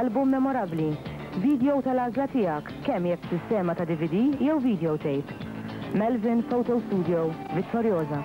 Album memorabbli, Video tal-għażla tiegħek, kemm jekk f'sistema ta' DVD jew video tape. Melvin Photo Studio, Vittoriosa.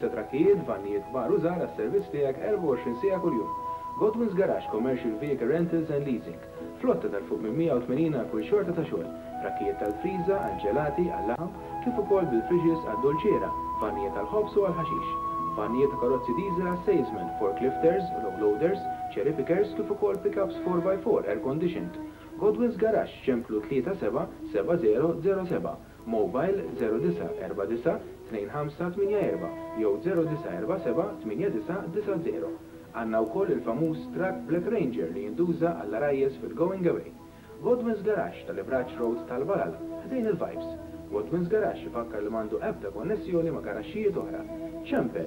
ta' trakkijiet, vannijiet kbar u żgħar għas-servizz tiegħek 24 siegħa kuljum. Godwin's Garage Commercial Vehicle Rentals and Leasing, flotta ta' 'l fuq minn 180 għal kull xorta ta' xogħol, trakkijiet tal-friża, għall-ġelati, għal-laħam, kif ukoll bil-fridges għad-dulċiera, vannijiet għall-ħobż u għall-ħaxix. Vannijiet ta' karozzi diesel għas-salesmen, forklifters, low loaders, cherry pickers kif ukoll pick-ups four by four air conditioned. Godwin's Garage, Ċemplu 3 7 70 07. Mobile 09492584 jew 09478990. Għandna wkoll il-famuż trakk Black Ranger li jintuża għall-għarajjes fil-going away. Godwin's Garage ta' Libraċ Road tal-Balala, ħdejn il-Vibes. Godwin's Garage ifakkar li m'għandu ebda konnessjoni ma' garaxxijiet oħra. Ċempel!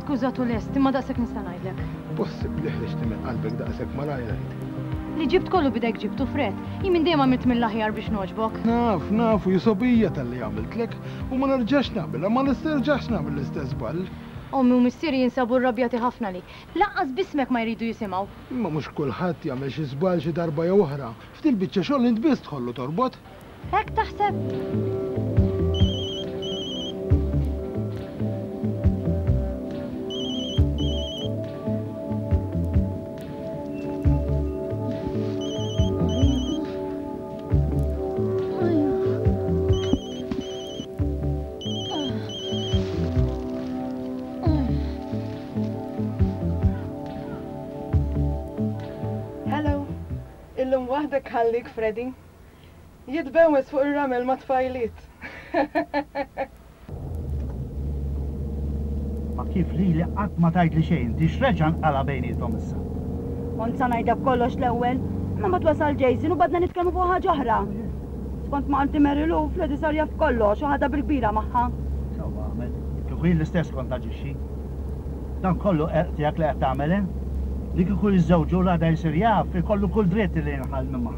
Skuża Tulest, imma daqshekk nista' ngħidlek. Possibbli ħriġtni minn qalbek daqshekk malajr għid. Li ġibt kollu b'idejk ġibtu fred. Jien minn dejjem għamilt mill-aħjar biex nogħġbok. Naf, naf, u hi sogħbija talli għamiltlek, u ma nerġax nagħmilha, ma nisterġax nagħmel l-istess żball. Ommi u missieri jinsabu rrabjati ħafna għalik. Lanqas b'ismek ma jridu jisimgħu. Imma mhux kulħadd jagħmel xi żball xi darba jew oħra. F'dil-biċċa xogħol int biss tħollu torbot. Hekk taħseb? Illum waħdek ħallik, Freddy. Jitbewwes fuq ir-ramel mat-tfajliet. Ma kif lili qatt ma tgħidli xejn, di x'reġa' nqala' bejniethom issa? Kont sa ngħidlek kollox l-ewwel, imma meta wasal Jason u badna nitkellmu fuq ħaġa oħra. Skont ma qaltli Mary Lou, Freddie sar jaf kollox u ħadha bil-kbira magħha. Sew għamel. Kieku jien l-istess kont aġixxi. Dan kollu qerq tiegħek li qed tagħmel, eh? Li kieku jiżżewġu u l-għada jsir jaf, ikollu kull dritt li jinħall minn magħha.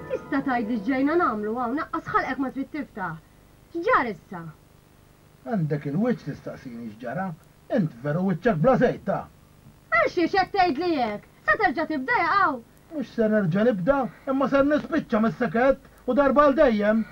Tista' tgħidli x'ġejna nagħmlu hawn? Naqqas ħalqek ma trid tiftaħ. X'ġar issa? Għandek il-wiċċ tistaqsini x'ġara? Int veru wiċċek bla żejt, ta! Għal xiex qed tgħidli hekk? Se terġa' tibda jaqaw? Mhux se nerġa' nibda, imma ser nispiċċa mis-sekett, u darba għal dejjem!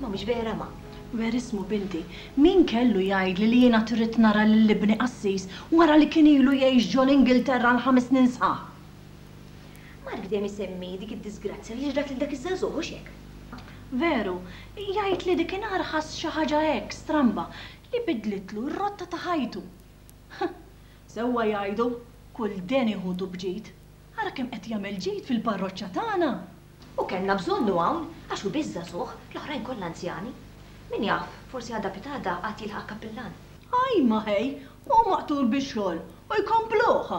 Ma mhux vera ma. Verismu binti, min kellu jgħidli li jiena tridt nara lil ibni qassis wara li kien ilu jgħix ġo l-Ingilterra għal ħames snin sħaħ? Mark dejjem isemmi dik id-disgrazzja li ġrat lil dak iż-żagħżugħ, hux hekk? Veru, jgħid li dikinhar ħass xi ħaġa hekk stramba li biddlitlu r-rotta ta' ħajtu. Ħa! Sewwa jgħidu, kull deni ħutu b'ġid. Ara kemm qed jagħmel ġid fil-parroċċa tagħna! U kellna bżonnu hawn għax hu biss żagħżugħ, l-oħrajn kollha anzjani. Min jaf, forsi għada pitgħada għad jilħaq kappillan. Hi ma hi, hu maqtul bix-xogħol u jkompluh!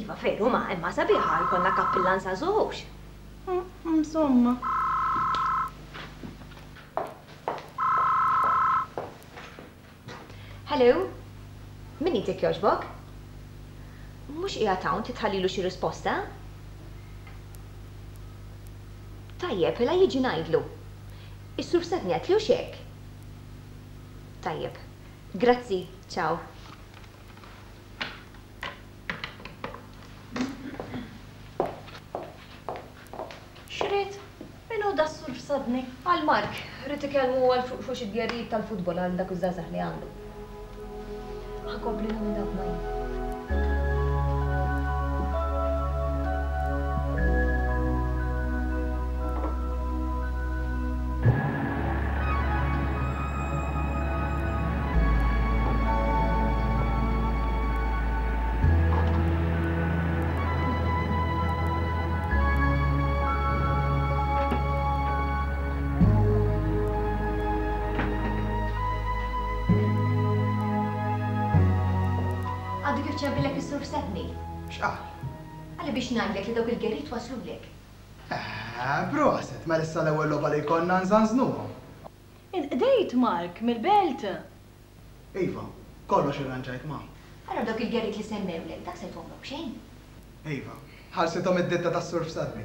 Iva veru ma imma sabiħa jkollna kappillan żagħżugħ, hux? Insomma. Hello? Min int jekk jogħġbok? Mhux qiegħed hawn trid tħallilu xi risposta? Tajjeb, mela jiġi ngħidlu. Is-Sur Stedney għedtli hux hekk? Tajjeb. Grazzi, ciao. X'ried? Min hu das-Sur Fsadni? Qal Mark, ried ikellmu għal fuq xi djarijiet tal-futbol għal dak iż-żgħażagħ li għandu. Ħa nkompli nindabna jien. Għadu kif ċempillek is-Sur Stepney? X'qal? Qalli biex ngħidlek li dawk il-gerriet waslulek. Eħe, proset, mela issa l-ewwel logħba li jkollna nżanżnuhom. Int qdejt Mark mill-belt? Eva, Kollox irranġajt ma. Ara dawk il-gerriet li semmewlek, dak se jfhomlok b'xejn. Eva, Ħarsithom id-ditta tas-surf saddni.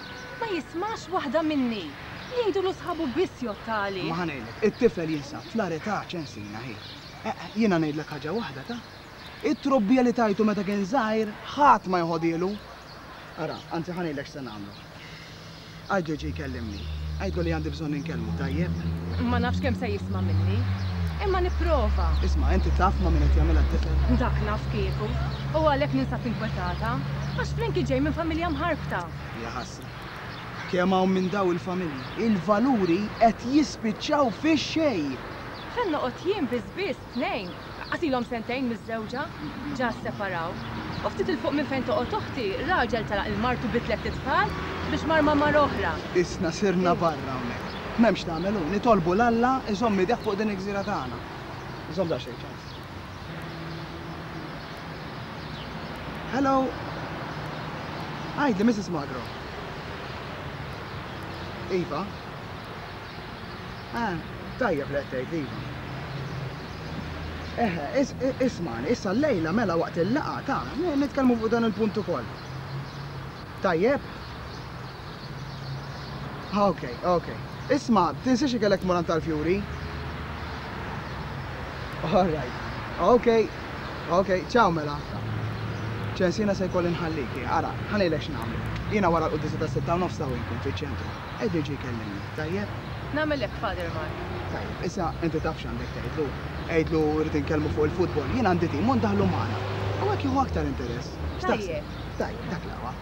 Ma jismax waħda minni. Jgħidulu sħabu biss jotta għalih. Ma ħa ngħidlek, it-tifel jinsab fl-agħar età ċensina hi. Jiena ngħidlek ħaġa waħda ta'. It-trobbija li tajtu meta kien żgħir ħadd ma jħodilu. Ara, anzi ħa ngħidlek x'se nagħmlu. Għiddlu jiġi jkellimni. Għidlu li għandi bżonn inkellmu, tajjeb? Ma nafx kemm se jisma' minni. Imma nipprova. Isma', inti taf ma' min qed jagħmilha t-tifel? Dak naf kieku. U għalhekk ninsab inkwetata. Għax Frankie ġej minn familja mħarbta. Hija ħasra. Kemm hawn minn daw il-familji. Il-valuri qed jispiċċaw fix-xejn! Fejn noqgħod jien biss biss tnejn? Qas ilhom sentejn miżżewġa. Ġa sseparaw. U ftit 'il fuq minn fejn toqgħod oħti, raġel telaq lil martu bi tlett itfal biex mar ma' mara oħra. Isna sirna barra hawnhekk. M'hemmx tagħmel hu. Nitolbu 'l Alla jżomm idejh fuq din il-gżira tagħna. Iżomm daqsxejn ċans. Hello. Għajdli Mrs. Magro. Iva. Ah, tajjeb li qed tgħid iva. Eħe, is, ismani, issa l-lejla mela waqt il-laqa ta' nitkellmu fuq dan il-punt ukoll. Tajjeb? Ok, ok. Isma, tinsiex li kellek moran tal-fjuri. Alright. Ok, ok, ciao mela. ċensina se jkolli nħalliki, ara, ħanejlek x'nagħmlu. Jiena wara l-qudisa ta' sitta u nofs ta' inkun fiċ-ċentru. Ed iġi kellimni, tajjeb? Nagħmel hekk, Father Mark. Tajjeb, issa inti taf x'għandek tgħidlu. Għidlu rrid inkellmu fuq il-futbol, jien għandi tim u ndaħlu magħna. U hekk jieħu aktar interess. Tajjeb. Tajjeb, dak l-għawa.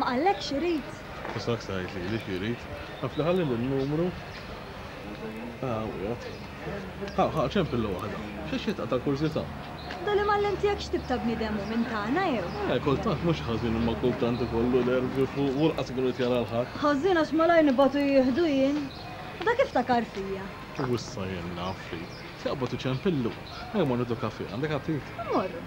Ma qallek x'irid? Mhux dak se jgħidli x'irid. Taf li ħallini n-numru. Hawn qiegħed. Ħa, ħa, ċempilla waħda. Xi xitqa ta' kurżità. Dali mgħallem tiegħek x'tip ta' bniedem hu minn tagħna jew? Eh, kultant mhux ħażin imma kultant ikollu nervi fuqu u lqas ikun qed jara l-ħadd. Ħażin għax malajr nibgħatu jieħdu jien. U dak iftakar fija. U issa jien naf fik. Se joqgħod iċempillu. Ejja mmorru eduka fih, għandek aptit? Immorru.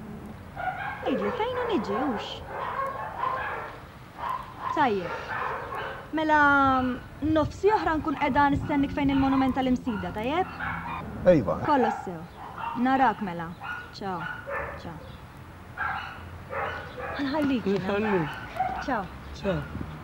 Niġi fejn u niġi, hux? Tajjeb. Mela, nofsi oħra nkun qiegħda nistennik fejn il-monument tal-Imsida, tajjeb? Iva. Kollox sew. Narak mela. Ciao. Ciao. Nħallik. Nħallik. Ciao. Ciao.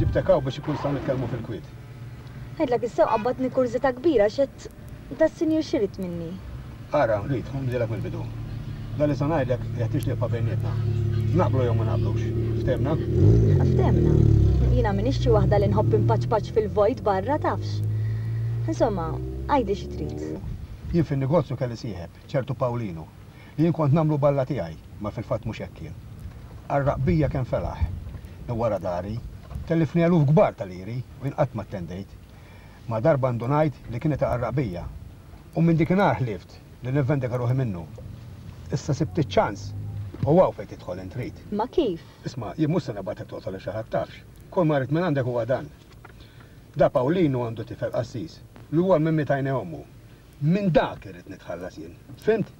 Ġibtek hawn biex ikun sa nitkellmu fil-kwiet. Ngħidlek is-sew qabbatni kurżità kbira x'qed das-Sinjur x'irid minni. Ara, rrid, ħa nbidilek mill-bidu. Dan li sa ngħidlek jeħtieġ li jibqa' bejnietna. Naqblu jew ma naqblux. Ftehimna? Ftehimna. Jiena m'iniex xi waħda li nħobb inpaċpaċ fil-vojt barra, tafx. Insomma, għidli xi trid. Jien fin-negozju kelli sieħeb. ċertu Pawlinu, li jien kont nagħmlu b'Alla tiegħi, ma fil-fatt mhux hekk kien. Qarraq bija kemm felaħ. Wara dari, tellifni eluf kbar ta' liri u jien qatt ma ttendejt. Ma darba ndunajt li kien qed iqarraq bija. U minn dikinhar ħlieft li nivvendika ruħi minnu. Issa sibt iċ-ċans u hawn fejn tidħol int trid. Ma kif? Isma', jien mhux se nibgħatek toqtol lil xi ħadd tafx. Kull ma rrid minn għandek huwa dan. Da Pawlinu għandu tifel qassis, li huwa minn mitajnej ommu. Minn dak irrid nitħallas jien. Fhimt?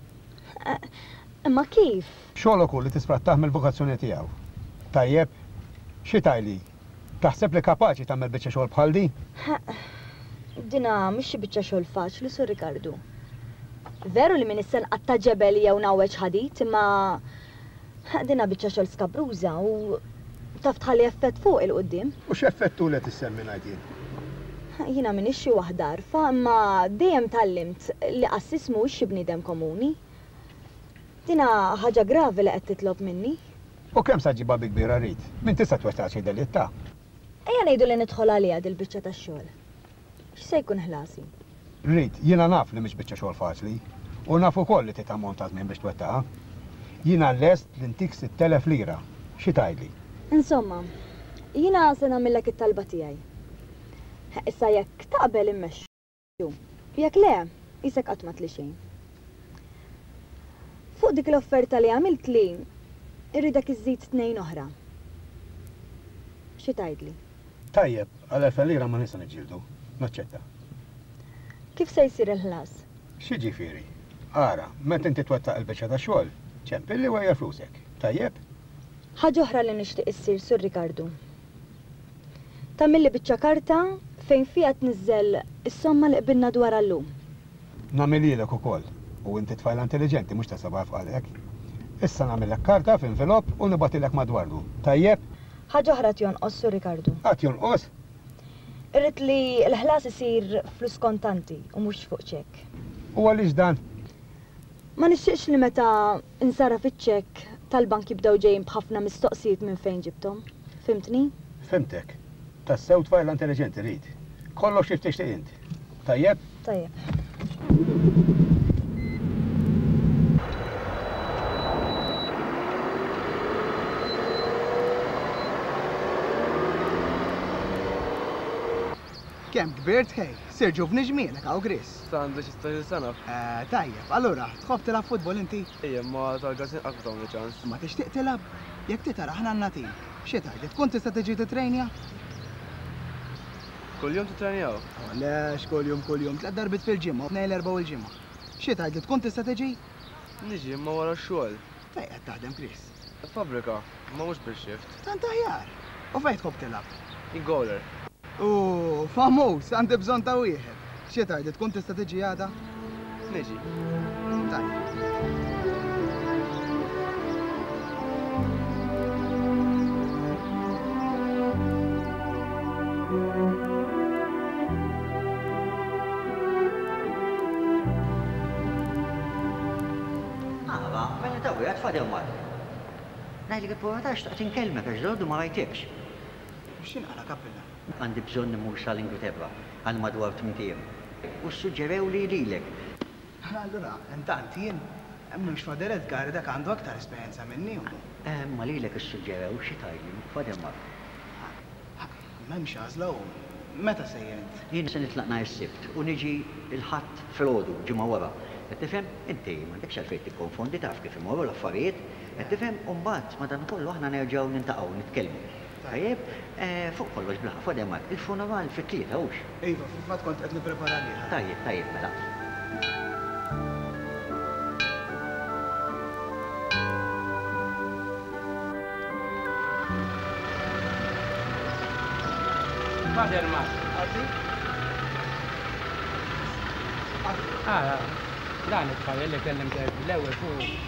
Imma kif? Xogħlok hu li tisfrattah mill-vokazzjoni tiegħu. Tajjeb? Xi tgħidli? Taħseb li kapaċi tagħmel biċċa xogħol bħal di? Dina mhix xi biċċa xogħol faċli, Sur Rikardu. Veru li m'iniex se nqatta' ġebel jew ngħawweġ ħadid, imma. Ħa, dinha biċċa xogħol skabruża u taf tħalli effett fuqi 'l quddiem. U x'effett hu li qed issemmi ngħid jien? Ħa, jiena m'iniex xi waħda għarfa, imma dejjem tgħallimt li qassis mhuwiex xi bniedem komuni. Dinha ħaġa gravi li qed titlob minni. U kemm sa ġġibha bi kbira rrid? M'intix se twettaq xi delitt, ta? Ejja ngħidu li nidħol għaliha dil-biċċa tax-xogħol. X'se jkun ħlasi? Read, Jiena naf li mhix biċċa xogħol faċli, u naf ukoll li trid ammont ta' żmien biex twettaqha. Jiena lest li ntik sitt elef lira. Xi tgħidli? Insomma, jiena se nagħmillek it-talba tiegħi. Issa jekk taqbel immexxu. Jekk le, qisek qatt m'għadtli xejn. Fuq dik l-offerta li għamiltli, irridek iżżid tnejn oħra. Xi tgħidli? Tajjeb, għal elf lira ma nista' niġġieldu. Naċċetta. Kif se jsir il-ħlas? X'jiġifieri? Ara, meta inti twettaq il-biċċa ta' xogħol, ċempilli u ejja' flusek. Tajjeb? Ħaġa oħra li nixtieq issir, Sur Rikardu. Tagħmilli biċċa karta fejn fiha tniżżel is-somma li qbilna dwarha llum. Nagħmilhielek ukoll. U inti tfajla intelliġenti, mhux ta' sebgħa f'qalqek. Issa nagħmillek karta f'invelope u nibgħatilek madwardu. Tajjeb? Ħaġa oħra għad jonqos, Sur Ricardo. Għad jonqos? Irrid li l-ħlas isir flus kontanti u mhux fuq ċekk. U għaliex dan? Ma nixtieqx li meta insarraf iċ-ċekk tal-bank jibdew ġejjin b'ħafna mistoqsijiet minn fejn ġibthom. Fhimtni? Fhimtek. Tassew tfajla intelliġenti, Reed. Kollox kif tixtieq int. Tajjeb? Tajjeb. Kemm kbirt ħej, sir ġuvni ġmielek hawn gris. Sandi xi stajl sena. Eh, tajjeb, allura, tħobb tilgħab futbol inti? Ejja, ma tal-każin qatt dawn ċans. Ma tixtieq tilgħab? Jekk titara aħna nagħtik. Xi tgħid, tkun tista' tiġi titrejnja? Kuljum titrenjaw? Le, x'kuljum kuljum, tliet darbiet fil-ġimgħa, tnejn l-Erbgħa u l-Ġimgħa. Xi tgħid li tkun tista' tiġi? Niġi, imma wara x-xogħol. Fejn qed taħdem, Chris? F'fabbrika, imma mhux bil-xift. Tant aħjar! U fejn tħobb tilgħab? Jien goaler. Ooh, famuż, għandi bżonn ta' wieħed. Xi tgħid li tkun tista' tiġi għada? Niġi. Ara, mela ta' wieħed fadel Malti. Ngħidlek il-purità xtaqt inkellmek għax dal-għodu ma rajtekx. U x'inqala' Kappillan? Għandi bżonn immur sal Ingilterra għal madwar tmint ijiem u ssuġġerewli lilek. Allura, intant, jien, mhux Father Edgar, dak għandu aktar esperjenza minni u. Ma lilek issuġġerew xi tgħajjem, Father Mark? M'hemmx għażla u meta sejjer int? Jien se nitlaq nhar is-Sibt u niġi l-Ħadd filgħodu, ġimgħa wara. Qed tifhem? Inti m'għandekx għalfejn tikkonfondi, taf kif imorru l-affarijiet. Qed tifhem? U mbagħad, madankollu, aħna nerġgħu niltaqgħu u nitkellmu. Tajjeb, fuq kollox bla ħafwa dejjem għad, il-funeral fit-Tlieta, hux? Iva, fil-fatt kont qed nipprepara għalih. Tajjeb, tajjeb mela. Father Mark. Għaddi? Ara, dan it-tfal li kellimtek l-ewwel fuq.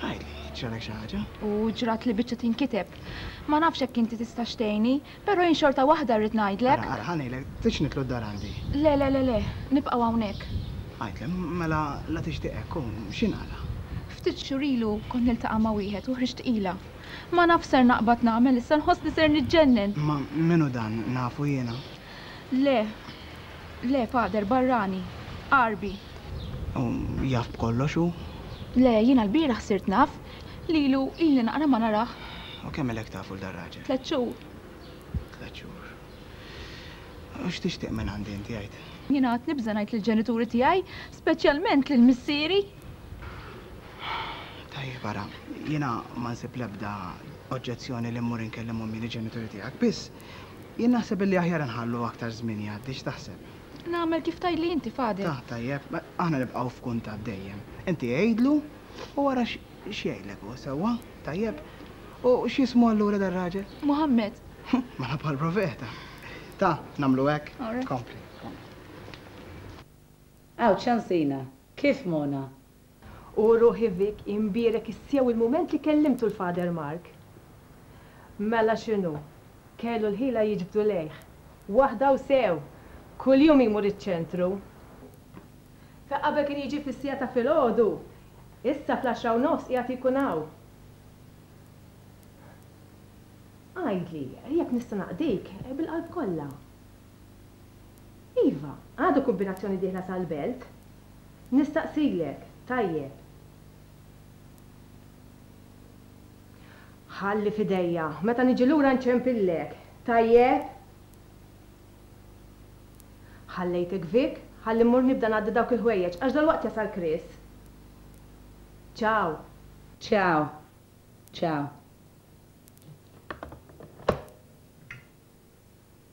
Għidli, ġralek xi ħaġa? U ġratli biċċa tinkiteb. Ma nafx hekk inti tista' xtejni, però jien xorta waħda rrid ngħidlek. Ara, ara, ħanejlek, tridx nitlu d-dar għandi. Le, le, le, le, nibqgħu hawnhekk. Għidli, mela la tixtieq hekk, u xi nara? Ftit xhur ilu kont niltaqa' ma' wieħed u ħriġt tqila. Ma nafx ser naqbad nagħmel issa, nħossni ser niġġennen. Ma min hu dan, nafu jiena? Le, le, pader, barrani, għarbi. U jaf b'kollox hu? Le, jiena lbieraħ sirt naf lilu, ili naqra ma narah. U kemm ilek tafu 'l dar-raġel? Tliet xhur. Tliet xhur. U x'tixtieq minn għandi inti għid? Jiena għad nibża' ngħid lill-ġenituri tiegħi, speċjalment lil missieri. Tajjeb ara, jiena ma nsib l-ebda oġġezzjoni li mmur inkellimhom jien il-ġenituri tiegħek, biss Jien naħseb illi aħjar inħallu aktar żmien jgħaddi, x'taħseb? Nagħmel kif tgħidli inti, Father. Ta, tajjeb, aħna nibqgħu f'kuntatt dejjem. Inti għidlu u wara x- x'jgħidlek hu, sewwa? Tajjeb. U x'jismu allura dar-raġel? Muhammad. Mela bħal profeta. Ta, nagħmlu hekk? All right. Kompli, kompli. Għawdx, anżina! Kif, Mona? U ruħi Vic imbierek issew il-mument li kellimtu l-Father Mark. Mela x'inhu? Kellu l-ħila jiġbdu lejh. Waħda u sew! Kuljum jmur iċ-ċentru. Ta' qabel kien jiġi fis-siegħa ta' filgħodu, issa fl-għaxra u nofs qiegħed ikun hawn. Għidli, jekk nista' naqdik, bil-qalb kollha. Iva, għadu kumbinazzjoni dieħla sal-Belt. Nistaqsilek, tajjeb. Ħalli f'idejja, meta niġi lura nċempillek, tajjeb? Ħallejtek Vic, ħalli mmur nibda ngħaddi dawk il-ħwejjeġ għax dalwaqt jasal Chris. Ciao. Ciao. Ciao.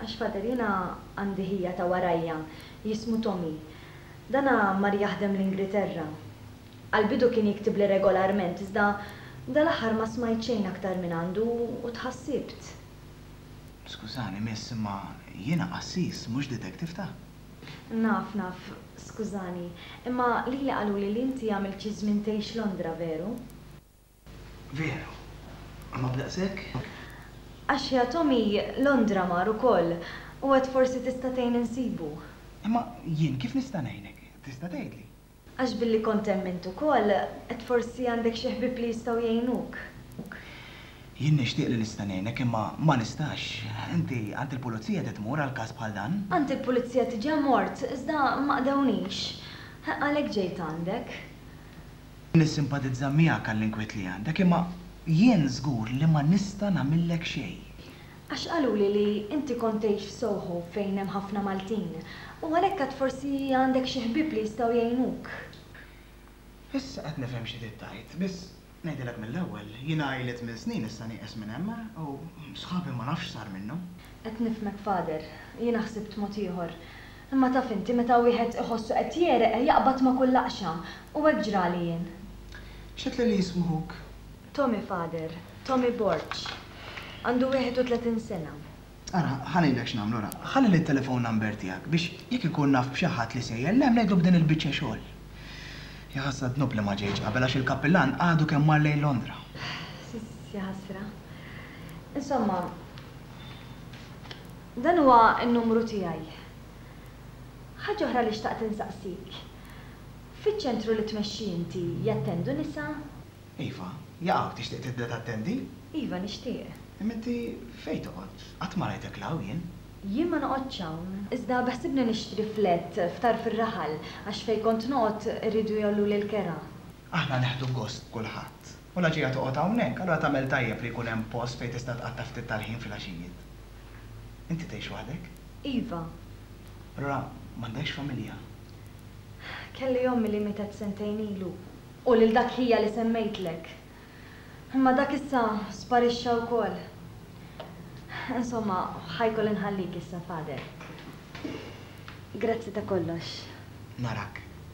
Għax Father jiena għandi ħija ta' warajja jismu Tommy. Dana mar jaħdem l-Ingriterra. Għal bidu kien jiktibli regolarment iżda dal-aħħar ma smajt xejn aktar minn għandu u tħassibt. Skużani miss imma jiena qassis mhux detective ta. Naf naf, skużani. Imma lili qaluli li inti għamilt xi żmien tgħix Londra veru? Veru. Imma b'daqshekk? Għax ja Tommy, Londra mar ukoll, u għedt forsi tista' tgħin insibu. Imma jien kif nista' ngħinek? Tista' tgħidli. Għax billi kont hemm int ukoll, għedt forsi għandek xi ħbieb li jistgħu jgħinuk. Jien nixtieq li nista' ngħinek imma ma nistax. Inti għand il-pulizija trid tmur għal każ bħal dan? Għand il-pulizija diġà mort, iżda ma qdewniex. Għalhekk ġejt għandek. Nissimpatizza miegħek għall-inkwiet li għandek, imma jien żgur li ma nista' nagħmillek xejn. Għax qaluli li inti kont tgħix f'Soho fejn hemm ħafna Maltin, u għalhekk għad forsi għandek xi ħbieb li jistgħu jgħinuk. Issa qed nifhem xi trid tgħid, biss ngħidilek mill-ewwel, jiena ili tmien snin issa nieqes minn hemm, u sħabi ma nafx x'sar minnhom. Qed nifhmek Father, jiena ħsibt mod ieħor. Imma taf inti meta wieħed iħossu qed jegħreq jaqbad ma' kull laqxa. U hekk ġrali jien. X'għedt lili jismuhuk? Tommy father, Tommy Borg. Għandu 31 sena. Ara, ħa ngħidlek x'nagħmlu ra. Ħallili t-telephone number tiegħek biex jekk ikun naf b'xi ħadd li sejjer l-hemm ngħidlu b'din il-biċċa xogħol. Jaħasra d-dnub li ma ġejtx qabel għax il-Kappillan għadu kemm mar lejn Londra. Jaħasra. Insomma. Dan huwa n-numru tiegħi. Ħaġa oħra li xtaqt insaqsik, fiċ-ċentru li tmexxi inti jattendu nisa? Iva, jaqaw. Tixtieq tibda tattendi? Iva, nixtieq. Imma inti fejn toqgħod? Qatt ma rajtek 'l hawn jien. Jien ma noqgħodx hawn, iżda beħsibni nixtri flett f'tarf ir-raħal għax fejn kont noqgħod irridu jgħolluli l-kera. Aħna neħdu gost b'kulħadd. U l-għaġiena toqgħod hawnhekk, allura tagħmel tajjeb li jkun hemm post fejn tista' tqatta' ftit tal-ħin fil-għaxijiet. Inti tgħix waħdek? Iva. Allura m'għandekx familja? Kelli ommi li mietet sentejn ilu. U lil dak ħija li semmejtlek. Imma dak issa sparixxa wkoll. Insomma, ħajkoll inħallik issa, Father. Grazzi ta' kollox. Narak.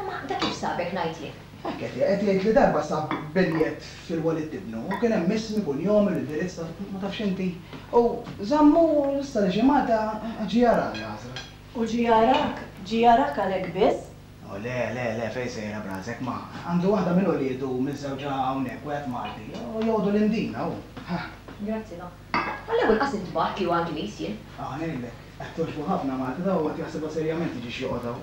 Imma da kif sabek ngħidlih? Hekk qed qed jgħid li darba sab biljett fil-wallet t'ibnu u kien hemm ismi, kunjomi u l-indirizz ta' ma tafx inti. U żammu u issa li xi Malta ġie jarani għażra. U ġie jarak? Ġie jarak għalhekk biss? O le, le, le, fejn sejra b'rasek? Ma, għandu waħda minn uliedu miżżewġa hawnhekk, wieħed Malti, u jgħodu l-Indina hu. Ħa. Grazzi, no. Ma l-ewwel qas intbaħt li hu Angliż jien. Ara ngħidlek, qed togħġbu ħafna Malta, da huwa qed jaħsibha serjament jiġi x'joqgħod hawn.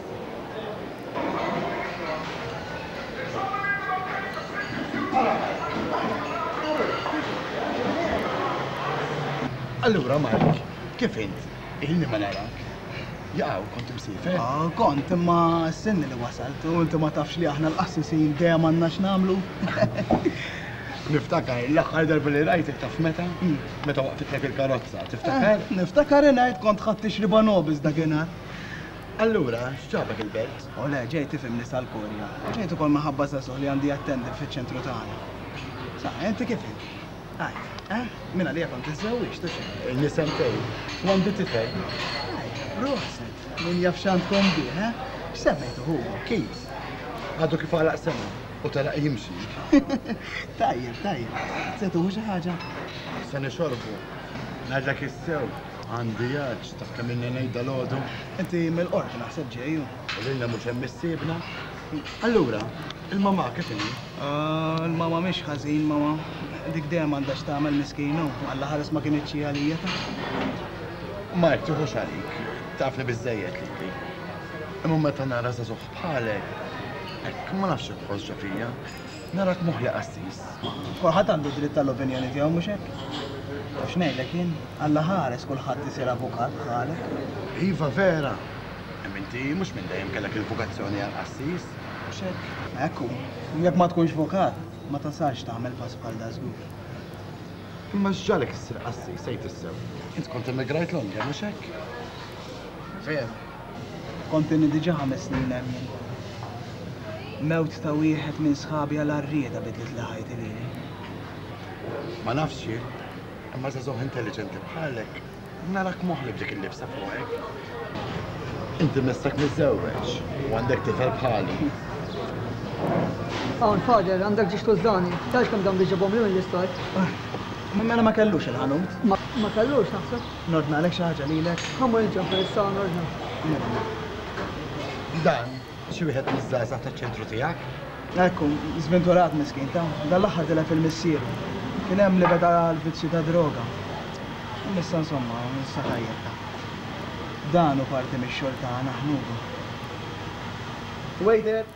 Allura Mark, kif int? Ilni ma narak. Jaqaw, kont imsifer? Ah, kont, imma s-senni li wasalt, u inti ma tafx li aħna l-qassisin dejjem għandna x'namlu. Niftakar, l-aħħar darba li rajt taf meta? Hmm. Meta waqfitlek il-karozza, tiftakar? Eh, niftakar inajt kont ħadd tixri banobis dakinhar. Allura, x'ġabek il-belt? O le, ġejt tifhimni sal-Korea. Ġejt ukoll minħabba żagħżugħ li għandi attendant fiċ-ċentru tagħna. Sa, inti kif int? Għid, eh? Minn għalija kont iżżewwiġt u xi? L-isem tiegħi. U għandi tifel. Għid, prosit! Min jaf x'għandkom bih, eh? X'semmejtuh hu? Keith. Għadu kif għalaq sena u telaq jimxi. Tajjeb, tajjeb. Se tieħu xi ħaġa? Se nixorbu. Ngħidlek is-sew, Għandi għaġ, taf kemm ilna ngħid dalgħodu? Inti mill-qorti naħseb ġej, hu? U lilna mhux hemm missiebna? Allura, il-mama kif inhi? Ah, il-mama mhix ħażin, mama. Dik dejjem għandha x'tagħmel miskina u Alla ħares ma kinitx hi għalija, taf. Ma hekk tieħux għalik, tafni biżżejjed lili. Imma meta nara żagħżugħ bħalek, hekk, ma nafx xi tħossġa fija. Narak moħli qassis. Kulħadd għandu dritt għall-opinjoni tiegħu, mhux hekk? U x'ngħidlek jien, Alla ħares kulħadd isir avukat bħalek. Iva vera! Imma inti mhux minn dejjem kellek il-vukazzjoni għall-qassis, mhux hekk? Hekk hu. Jekk ma tkunx vukat, ma tasalx tagħmel pass bħal da żgur. Imma x'ġalek issir qassis, għid is-sew? Int kont immigrajt Londra, mhux hekk? Veru. Kontni diġa ħames snin hemm jien. Mewt ta' wieħed minn sħabi għal għarrieda bidlitli ħajti lili. Ma nafx jien, imma żagħżugħ intelliġenti bħalek, narak moħli b'dik il-libsa fuqek. Inti missek miżżewweġ u għandek tifel bħali. Hawn Father, għandek ġiex tużżani. Tgħidx kemm dawn li ġibhomli mill-isptar. Mela ma kellux il-ħanut? Ma kellux naħseb. Nordnalek xi ħaġa lilek? Ħa mmur inġabbar is-saħħa nordna. Dan xi wieħed miż-żgħażagħ taċ-ċentru tiegħek? Ekku, żventurat miskin ta', dan l-aħħar tilef il-missieru. Kien hemm li beda l-vizzju ta' droga. Nista' insomma, nista' tajjeb ta'. Dan hu parti mix-xogħol tagħna ħnudu. Waiter!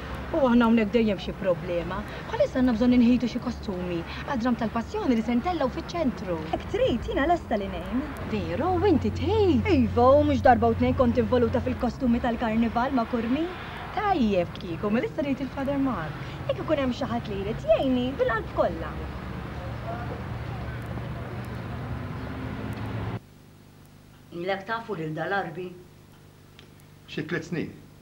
U aħna hawnhekk dejjem b'xi problema. Bħalissa għandna bżonn inħejtu xi kostumi għad-dramm tal-Passjoni li se ntellgħu fiċ-Ċentru. Hekk trid, jiena lesta li ngħin. Veru? U inti tgħid? Iva, u mhux darba u tnejn kont involuta fil-kostumi tal-Karnival ma' Curmi. Tajjeb kieku, mela issa rrid il-Father Mark. Jekk ikun hemm xi ħadd li jrid jgħinni, bil-qalb kollha. Ilek tafu lil dal-Għarbi? Xi tliet snin.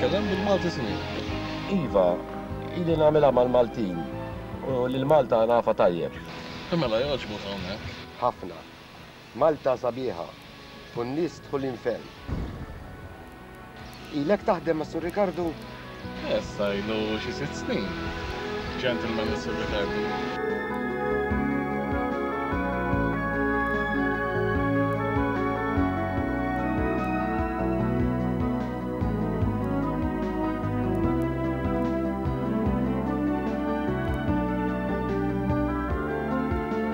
Titkellem bil-Malti sini? Iva, ili nagħmilha mal-Maltin u l-Malta nafa tajjeb. Mela jogħġbok hawnhekk? Ħafna. Malta sabiħa u n-nies dħulin ferm. Ilek taħdem ma' Sur Rikardu? Issa ilu xi sitt snin. Gentleman is-Sur Rikardu.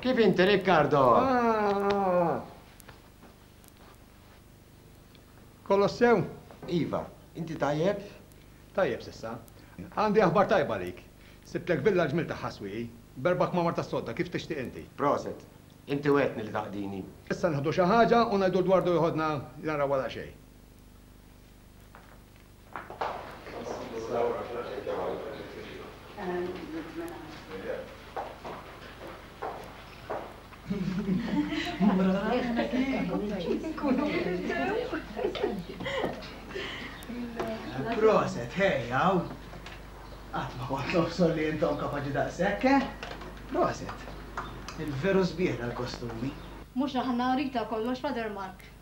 Kif inti, Riccardo? Kollox sew? Iva, inti tajjeb? Tajjeb s'issa. Għandi aħbar tajba għalik. Sibtlek villa ġmiel tagħha swieqi, b'erba' kmamar tas-sodda kif tixtieq inti. Proset. Inti wegħedtni li taqdini. Issa nieħdu xi ħaġa u ngħidu Edwardo joħodna jara wara xejn. Proset, hej, hawn! Qatt ma kont nobsor li intom kapaċi daqshekk, eh? Proset! Il-veru sbieħ dal-kostumi. Mhux aħna, rita kollox, Father Mark.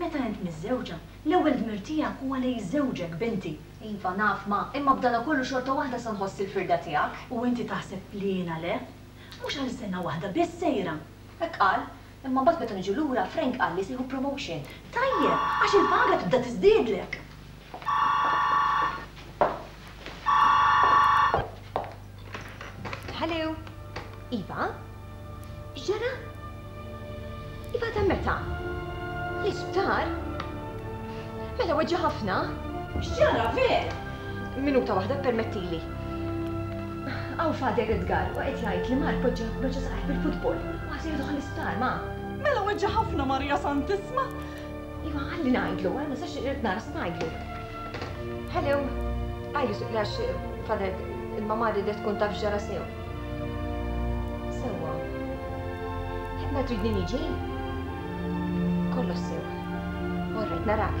Meta int miżżewġa, l-ewwel dmir tiegħek huwa lejn żewġek, binti. Iva, naf, ma, imma b'danakollu xorta waħda se nħoss il-firda tiegħek. U inti taħseb li jiena le? Mhux għal sena waħda biss sejra. Hekk qal, imma mbagħad meta niġu lura, Frank qalli se jieħu promotion. Tajjeb, għax il-paga tibda tiżdiedlek! Hello. Iva? X'ġara? Iva ta' meta? L-isptar? Mela weġġa ħafna? X'ġara ver? Minuta waħda permettili. Aw fader Edgar u qed jgħid li mar poġġa poġġa saqaħ bil-futbol. Għad jieħduh l-isptar ma. Mela weġġa ħafna Marija Santissma. Iva, ħalli ngħidlu, għal ma sax irid nara se ngħidlu. Hello, għajli suq għax fadek il-mamma ridet tkun taf ġara sew. Sewwa. Ma tridni niġi? Kollox sew. Orrejt narak.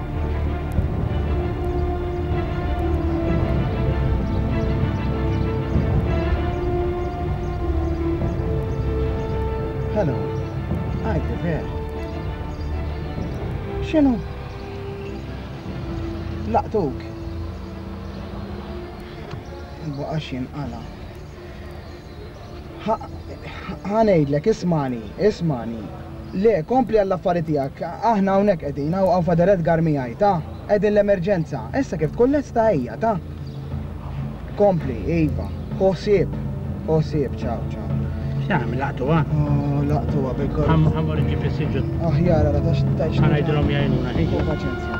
Hello. Hi, Devere. X'inhu? Laqtuk. Baqa' xi nqala'. Ħa ngħidlek, ismagħni, ismagħni. Le, kompli għall-affari tiegħek. Aħna hawnhekk qegħdin, hawn f'dar Edgar miegħi, ta? Qegħdin l-emerġenza. Issa kif tkun lesta ejja, ta? Kompli, iva. Ħu ħsieb, ħu ħsieb, ċaw, ċaw. X'nagħmel laqtuha? Oh, laqtuha bil-kor. Ħammur iġib is-siġġu. Aħjar ara ta' xtajx. Ħa ngħidilhom jgħinuna ħin. Paċenzja.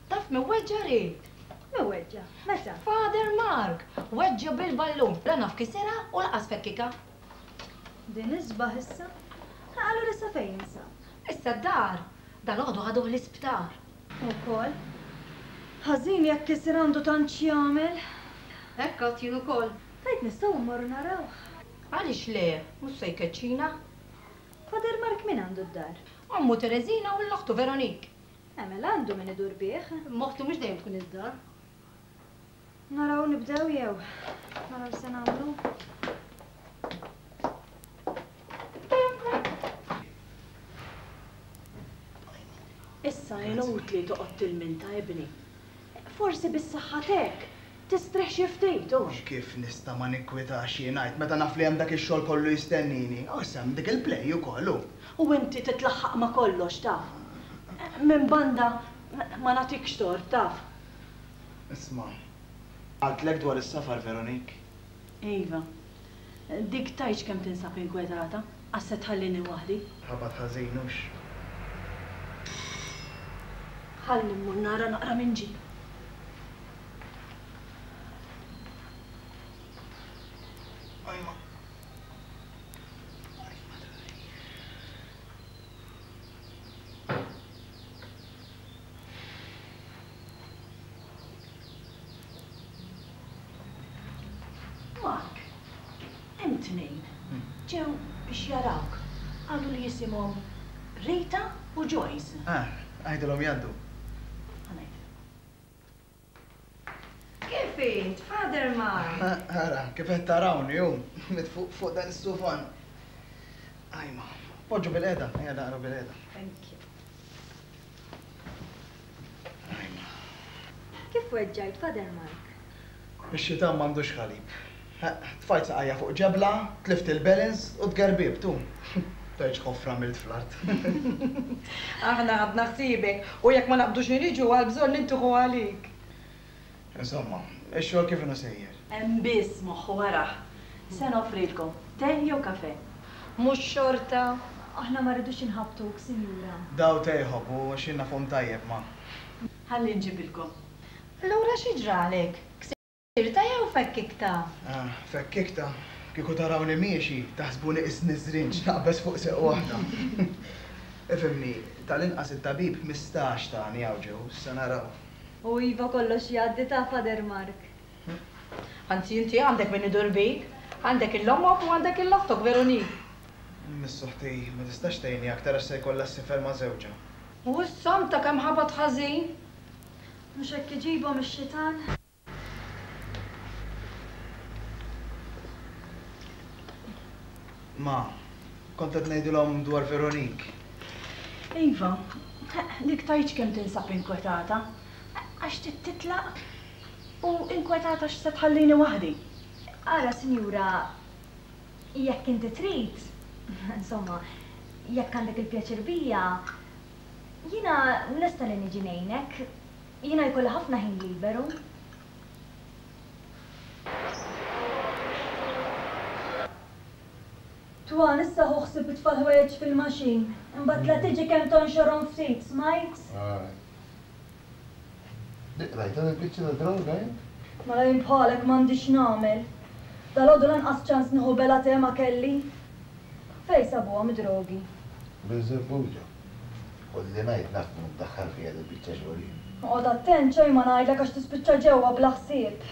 Taf min weġġa' Reed? Min weġġa'? Meta? Father Mark! Weġġa' bil-ballun, la naf kisirha u lanqas fekkikha. Din isbaħ issa? Allura issa fejn jinsab? Issa d-dar. Dalgħodu ħaduh l-isptar. Ukoll? Ħażin jekk kisir għandu tant x'jagħmel. Hekk għadt jien ukoll. Tgħid nistgħu mmorru narawh? Għaliex le, mhux se jkeċċina. Father Mark min għandu d-dar? Ommu Tereżina u l-oħtu Veronique. Eh mela għandu min idur bih. Moħħtu mhux dejjem tkun iżda. Naraw nibdew jew naraw x'se nagħmlu. Issa inutli toqgħod tilminta ibni. Forsi bis-saħħa t'hekk tistrieħ xi ftit, hux? U kif nista' ma nikkwitax, xi ngħid, meta naf li hemm dak ix-xogħol kollu jistennini? Hawn s'hemm dik il-play ukoll, hu? U inti titlaħħaq ma' kollox, taf. Minn banda ma nagħtikx tort, taf. Isma', qaltlek dwar is-safar Veronique? Iva. Dik tgħidx kemm tinsab inkwetata, għax se tħallini waħdi. Ħabat ħażin, hux? Ħalli mmur nara naqra min ġie. Ajma. Ajma dari. Mark, hemm tnejn ġew biex jarawk. Qalu li jisimhom Rita u Joyce. Ah, għidilhom jgħaddu. Ħa ngħidilhom. Kif int, Father Mark? Ara, kif qed tarawni hu, mitfuq fuq dan is-sufan. Ajma, poġġu bilqiegħda, ejja naqgħdu bilqiegħda. Thank you. Kif weġġajt Father Mark? Ix-xitan m'għandux ħalib. Tfajt saqajja fuq ġebla, tlift il-balance u tgerbibt u b'għeġ ħofra għamilt fl-art. Aħna ħadna ħsiebek u jekk ma naqbdux niriġu għall-bżonn nintieħu għalik. Insomma, ix-xogħol kif inhu sejjer? Hemm biss moħħu waraħ. Se noffrilkom te jew kafè? Mhux xorta? Aħna ma rridux inħabbtuk, sinjura. Daw te jħobb u xi nafhom tajjeb, ma. Ħalli nġibilkom. Allura xi ġralek? Ksirtha jew fekkiktha? Ah, fekkiktha. Kieku tarawni miexi, taħsbuni qisni ż-żrinġ naqbeż fuq sieq waħda. Ifhimni, tal-inqas it-tabib mistax tani hawn ġew, se naraw. O iva kollox jgħaddi ta' Father Mark. Anzi inti għandek min idur bik. Għandek il-ommok u għandek il-oħtok Veronique. Miss uħti, ma tistax tgħinni aktar għax se jkollha ssifer ma' żewġha. U issa anta kemm ħabat ħażin. Mhux hekk iġibhom ix-xitan. Ma, kont qed ngħidilhom dwar Véronique. Iva, dik tgħidx kemm tinsab inkwetata, għax trid titlaq u inkwetata x'se tħallini waħdi. Ara, sinjura, jekk inti trid, insomma, jekk għandek il-pjaċir bija, jiena lesta li niġi ngħinek. Jiena jkolli ħafna ħin liberu. Twan, issa hu ħsieb itfa' l-ħwejjeġ fil-machine. Imbagħad tla' tiġi kemm tonxorhom ftit, smajt? Iqrajtha dil-biċċa ta' droga int? Mela jien bħalek m'għandi x'nagħmel. Dalgħodu lanqas ċans nieħu bela tè ma kelli. Fejn sabuhom id-drogi? Beelzebbuġa. Kolli ngħid naħdmu u ddaħħal fija dil-biċċa xogħol jien. Oqgħod attent xejn ma ngħidlek għax tispiċċa ġewwa bla ħsieb.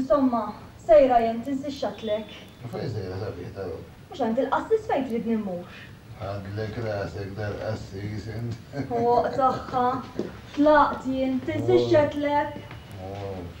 Insomma, sejra jien, tinsi x-xattlek. U fejn sejra sabiħ ta' Robb? Mhux għand il-qassis fejn tridni mmur. Ħadlek rasek dal-qassis int. U oqgħod saħħa. Tlaqt jien, tinsi x-xattlek. Mhux.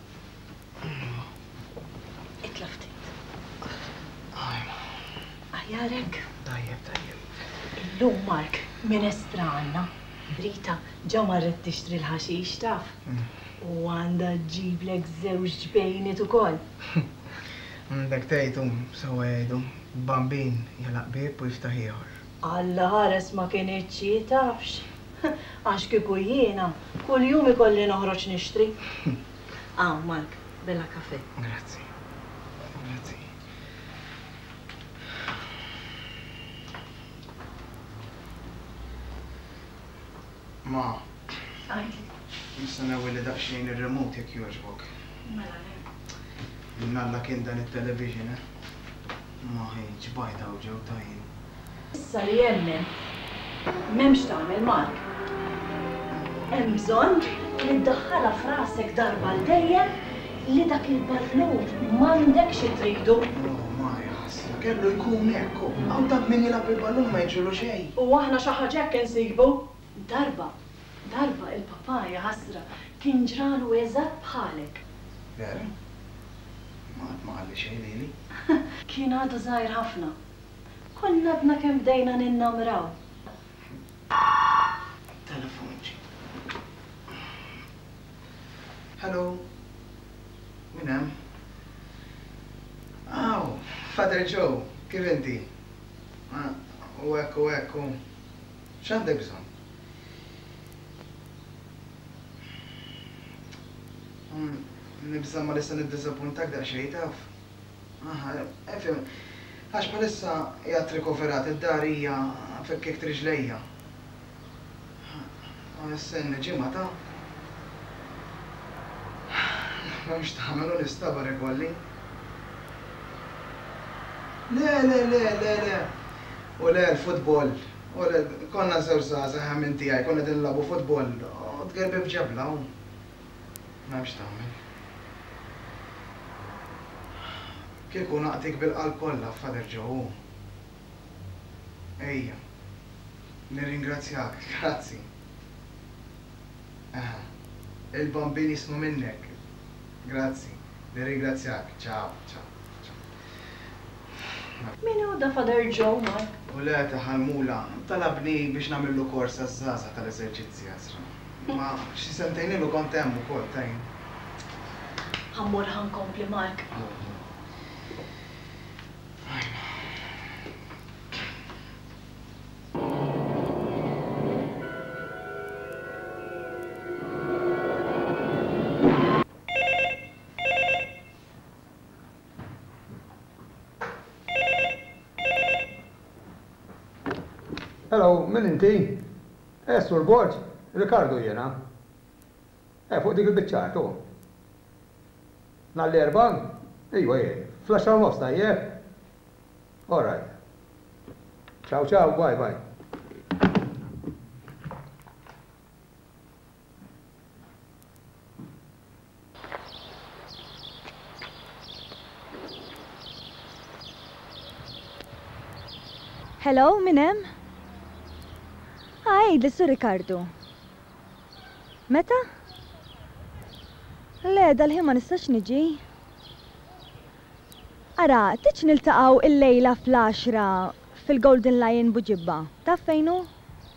Itla' ftit. Aħjarek? Tajjeb, tajjeb. Illum Mark Minestra għandna. Rita ġa marret tixtri l-ħaxix, taf. U għandha ġġiblek żewġ ġbejniet ukoll. Għandek tgħidu, sewwa jgħidu, bambin jagħlaq bieb u jiftaħ ieħor. Alla ħares ma kinitx hi, tafx? Għax kieku jiena, kuljum ikolli noħroġ nixtri. Hawn, Mark, bela kafè. Grazzi. Grazzi. Ma. Għajli. Nista' ngħawilli daqsxejn ir-remote jekk jogħġbok. Mela le. Minn Alla kien dan it-television, eh? Ma hi ġbajta u ġew tajjin. Issa li jemmen, m'hemm x'tagħmel Mark. Hemm bżonn li ddaħħalha f'rasek darba għal dejjem li dak il-balloon m'għandek xi tridu. O, Maya, ħasra, kellu jkun hekk, u għaw tant min jilgħab il-balloon u ma jiġrilu xejn. U aħna xi ħaġa hekk insibu. Darba, darba il-papà, jaħasra, kien ġralu eżatt bħalek. Vera? Imma qatt ma qalli xejn lili. Kien għadu żgħir ħafna. Konna għadna kemm bdejna ninnamraw. Telefon ġie. Hallo? Min hemm? Aw, Father Joe, kif inti? U hekk u hekk u. X'għandek bżonn? Nibża' ma nista' niddiżappuntak daqsxejn, taf. Aha, ifhem. Għax bħalissa qiegħed rikoverat, id-dar hija fekkiekt riġlejja. U nistenni ġimgħa ta'. M'hemmx x'tagħmel u nistabar ikolli. Le, le, le, le, le! U le, l-futbol! Wled, konna żewġ żgħażagħ għemil tiegħi, konna qegħdin nilagħbu futbol u tgerbieb ġebla u m'hemm x'tagħmel. Kieku nagħtik bil-qalb kollha, Father Joe, u ejja, nirringrazzjak, grazzi. Eħe, il-bambin jisma' minnek. Grazzi, nirringrazzjak, ciao, ciao, ciao. Min hu da Father Joe Mark? U le ta' Ħalmula. Talabni biex nagħmillu kors għaż-żgħażagħ tal-eżerċizzji għażra. Ma xi sentejn ilu kont hemm ukoll tgħin. Ħa mmur ħa nkompli Mark. Jalla. Ajma. Hello, min inti? Eh, Sur Borg? Ricardo jiena. Eh, fuq dik il-biċċa art, hu? Nhar l-Erbgħa? Ejwa jien. Fl-għaxra u nofs tajjeb? All right. Ciao ciao, bye bye. Hello, min hemm? Ah, għidli Sur Rikardu. Meta? Le, dal-ħin ma nistax niġi. Ara, tiġ niltaqgħu il-lejla fl-10 fil-Golden Lion Buġibba. Taf fejnu?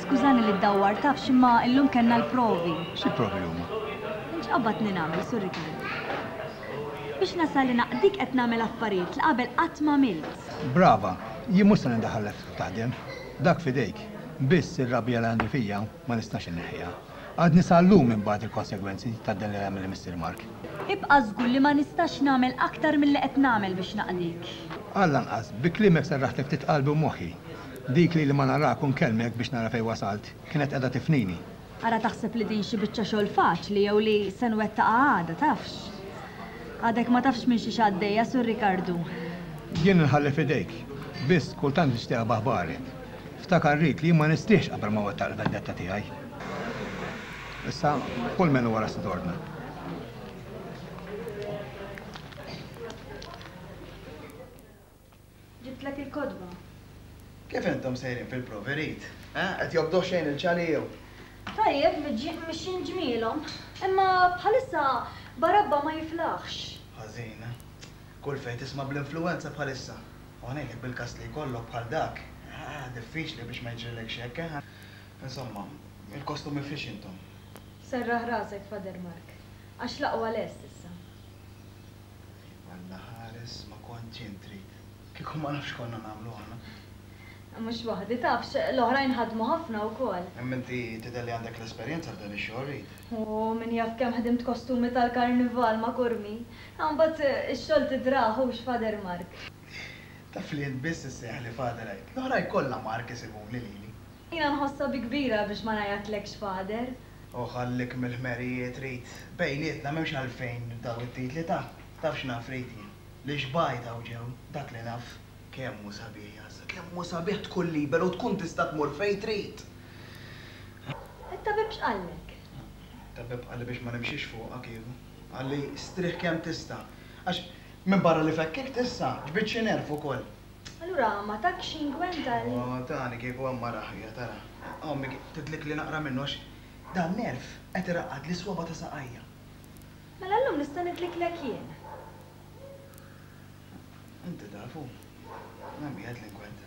Skużani li ddawwart, tafx, imma illum kellna l-provi. X'provi huma? Inġqabad li nagħmel, Sur Ricardo. Biex nasal li naqdik qed nagħmel affarijiet li qabel qatt m'għamilt. Brava, jien mhux se nindaħallek taħdem. Dak f'idejk. Biss ir-rabja li għandi fija ma nistax inneħħiha. Għadni sa llum inbati l-konsegwenzi tad-deni li għamilli Missier Mark. Ibqa' żgur li ma nistax nagħmel aktar milli qed nagħmel biex naqdik. Għallanqas, bi kliemek serraħt ftit qalbi u moħħi. Dik li li ma narak u nkellmek biex nara fejn wasalt, kienet qiegħda tifnini. Ara taħseb li din xi biċċa xogħol faċli jew li se nwettaqha għada, tafx. Għadek ma tafx minn xiex għaddejja, Sur Rikardu. Jien inħalli f'idejk. Biss, kultant nixtieq b'aħbarek. Ftakar Rik, li jien ma nistrieħx qabel ma wettaq il-vendetta tiegħi. Issa, kull menu wara se tordna. Ġibtlek il-kotba. Kif intom sejrin fil-provi Reed? Eh? Qed jobdu xejn il-ċali jew? Tajjeb, mixjin ġmielhom. Imma bħalissa Barabba ma jiflaħx. Ħażin. Kull fejn tisma' bl-influwenza bħalissa. U ngħidlek bil-każ li jkollok bħal dak, diffiċli biex ma jiġrilekx hekk, eh? Insomma, il-kostumi fiex intom? Serraħ rasek, Father Mark, għax l-aqwa lest issa. Konna ħares ma kont jien trid. Kieku ma nafx x'konna nagħmlu aħna. Mhux waħdi tafx, l-oħrajn ħadmu ħafna wkoll. Imma inti tidher li għandek l-esperjenza f'dan ix-xogħol, Reed. U min jaf kemm ħdimt kostumi tal-karnival ma' Curmi. Imbagħad ix-xogħol tidrah hux Father Mark. Taf li int biss issejjaħli Father, Reed. L-oħrajn kollha Mark isibuni lili. Jiena nħossha bi kbira biex ma ngħajatlekx Father. O ħallik mill-ħmerijiet rid. Bejnietna m'hemmx għalfejn daw it-titli ta', taf x'naf rid jien. Li xbajt hawn ġew, dak li naf. Kemm hu sabiħ jazza, kemm hu sabiħ tkun liber u tkun tista' tmur fejn trid. It-tabib x'qallek? It-tabib qalli biex ma nimxix fuqha kieku. Qalli strieħ kemm tista'. Għax minbarra li fekkik t'issa, ġbidt xi nerv ukoll. Allura ma takx x'jinkwenta li. O, tani kieku hemm mara ħajja, tara. Ommi kif tidlikli naqra minnu għax dan nerv qed iraqqad l-iswaba' ta' saqajja. Mela llum nista' nidliklek jien. Inti taf, u hemm qiegħed l-inkwent.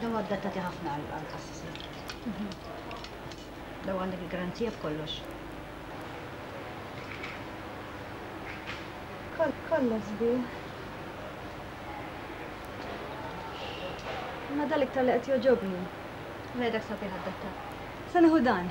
Dawn adattati ħafna għall-qassisin. Dawn għandek il-garanzija f'kollox. Kollha sbieħ. Ma dal iktar li qed joġobni. Mela dak sabiħ adattat. Se nieħu dan.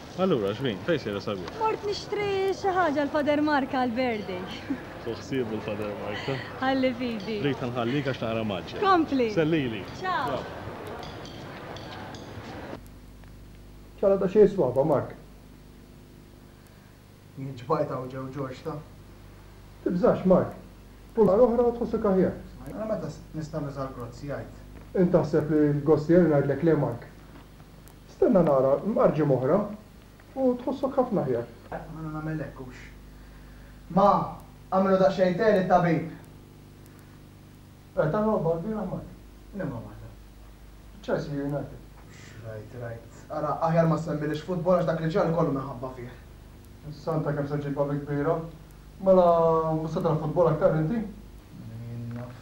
Allura, xbin, fejn sejra sabiħ? Mort nixtri xi ħaġa l-Father Mark għall-birthday. Hu ħsiebu l-Father Mark, ta? Ħalli fidi. Rridha nħallik għax naqra mgħaġġel. Kompli! Sellili! Ciao! Ċara ta' xejn swaba, Mark. Jien ġbajt hawn ġew George, ta? Tibżax, Mark. Pular oħra u tħossok aħjar. Mela meta nista' nuża l-grozzi, għid? Int taħseb li l-gost jgħin u ngħidlek le, Mark? Stenna nara l-mqarġim oħra u tħossok ħafna aħjar. Ejja ħa nagħmel hekk hux. Ma, agħmlu daqsxejn te li t-tabib. Rajt il-logħba lbieraħ Mark? Liema waħda? Chelsea u United. X'rajt rajt. Ara, aħjar ma ssemmilix futbol għax dak li ġara kollu minħabba fih. Is-Santa kemm se ġġibha bi kbira. Mela mhux se tara futbol aktar inti? Min jaf.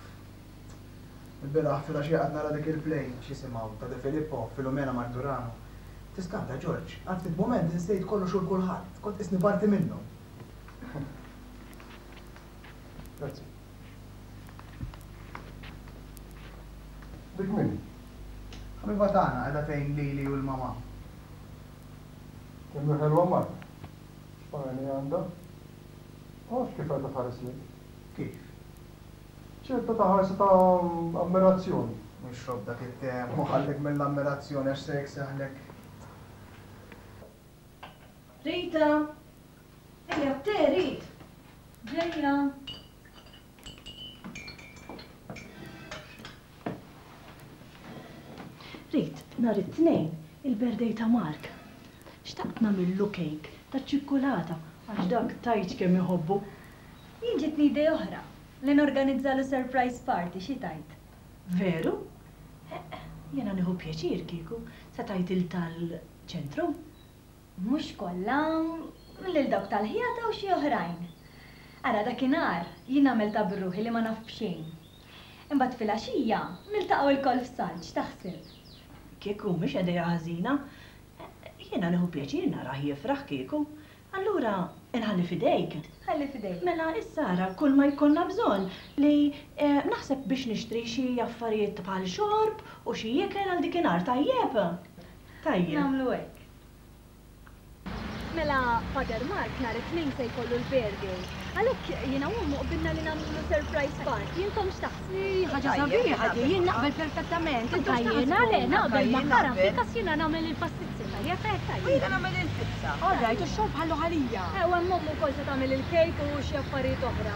Il-bieraħ filgħaxija qgħadt nara dik il-play, x'isimha hu, ta' De Filippo, Filumena Marturano. Tiskanta, George. Għal ftit mumenti nsejt kollox u l-kulħadd. Kont qisni parti minnhom. Grazzi. Dik min? Ħabiba tagħna qiegħda tgħin lili u l-mama. Kemm hi ħelwa mara. X'għajn hi għandha. Tafx kif qiegħda tħares lejk. Kif? Ċerta ta' ħarsa ta' ammirazzjoni. Ixrob dak it-te u ħallek mill-ammirazzjoni għax se jekseħlek. Rita, Ejja t-te, Rit. Ġejja. Ridt, nhar it-Tnejn, il-birthday ta' Mark. Xtaqt nagħmillu kejk taċ-ċikkulata għax dak tgħidx kemm iħobbu. Jien ġietni idea oħra, li norganizzalu surprise party, xi tgħid? Veru? Eħ, jiena nieħu pjaċir kieku, se tgħid lil tal-ċentru? Mhux kollha, lil dawk tal-ħjata u xi oħrajn. Ara, dakinhar, jien għamilt ta' b'ruħi li ma naf b'xejn. Imbagħad filgħaxija niltaqgħu lkoll f'saġġ, taħseb? Kieku mhix idea ħażina. Jiena nieħu pjaċir narah jifraħ kieku. Allura inħalli f'idejk. Ħalli f'idejk. Mela issa ara kull ma jkollna bżonn li naħseb biex nixtri xi affarijiet bħal xorb u xi ikel għal dik inhar, tajjeb? Tajjeb. Nagħmlu hekk. Mela Father Mark nhar it-Tnejn se jkollu l-birthday. Għalhekk jiena u ommu qbilna li nagħmlulu surprise party. Intom x'taħsbu? Ħaġa sabiħa di, jien naqbel perfettament. Intom x'taħsbu? Le, naqbel ma' Kara fik għax jiena nagħmel il-pastizzi tajjeb, eh tajjeb. Jiena nagħmel il-pizza. All right, u x-xogħol bħallu għalija. Eh, u hemm ommu wkoll se tagħmel il-cake u xi affarijiet oħra.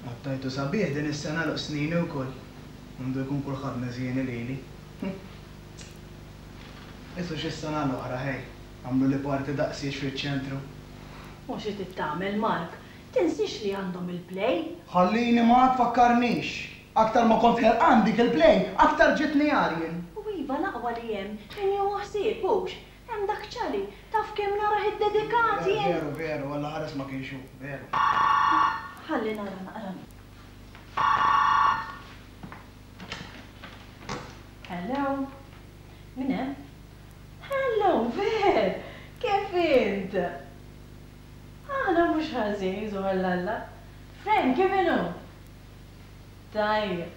Għattajtu sabiħ din is-sena l snini wkoll. Għandu jkun kulħadd miżjieni lili. Qisu xis-sena l-oħra ħej, għamluli party daqsiex fiċ-ċentru. U xi trid tagħmel Mark, tinsiex li għandhom il-play. Ħallini ma tfakkarnix. Aktar ma kont ħerqan dik il-play, aktar ġietni għarjen. U iva l-aqwa li hemm, min jieħu ħsieb, hux? Hemm dak Chali, taf kemm narah iddedikat jien! Vera, veru, veru, Alla ħares ma kienx hu, veru. Ħalli nara naqra min. Hello! Min hemm? Hello, Ver! Kif int? Aħna mhux ħażin, żugħar l-Alla. Frank, kif inhu? Tajjeb.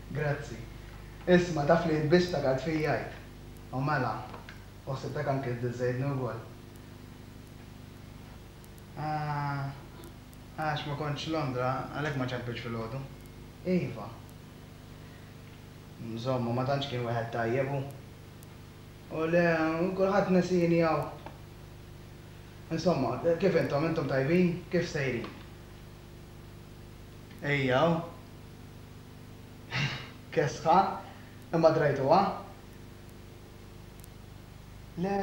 Grazzi. Isma', taf li biss ftakart f'hi jgħid, U mela, u ħsibtek anki qdilt żżejjidni wkoll. Ah, għax ma kontx Londra, għalhekk ma ċempiltx filgħodu. Iva. Insomma, ma tantx kien wieħed tajjeb hu. U le, kulħadd nesieni hawn. Insomma, kif intom, intom tajbin? Kif sejrin? Ejja, u? Kesħa, Imma drajtuha? Le,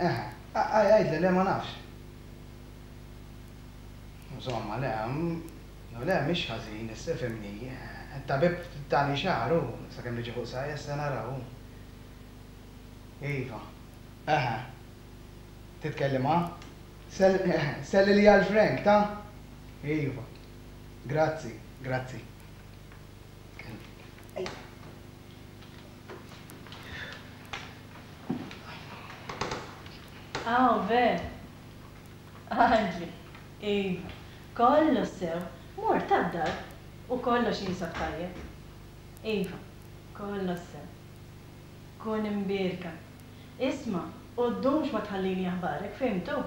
eħe. Aj, għidli, le ma nafx. Nżommha, le, no le, mhix ħażin, issa ifhimni. It-tabib tani xahar hu, sakemm niġi fuq saqajja se nara hu. Iva. Eħe. Titkellimha? Selliliha 'l Frank, ta? Iva. Grazzi, grazzi. Aw ve! Għadli! Iva, kollox sew, mort tad-dar u kollox jinsab tajjeb. Iva, kollox sew. Kun imbierka. Isma', u ddumx ma tħallini aħbarek, fhimtu?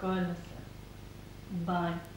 Kollox sew. Bye.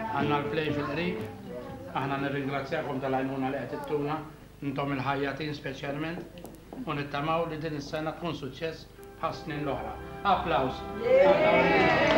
Għandna l-play fil-qrib. Aħna nirringrazzjakom tal-għajnuna li qed ittuna, intom il-ħajjatin speċjalment, u nittamaw li din is-sena tkun suċċess bħas-snin l-oħra. Applaws għal dawn il-ħajjatin.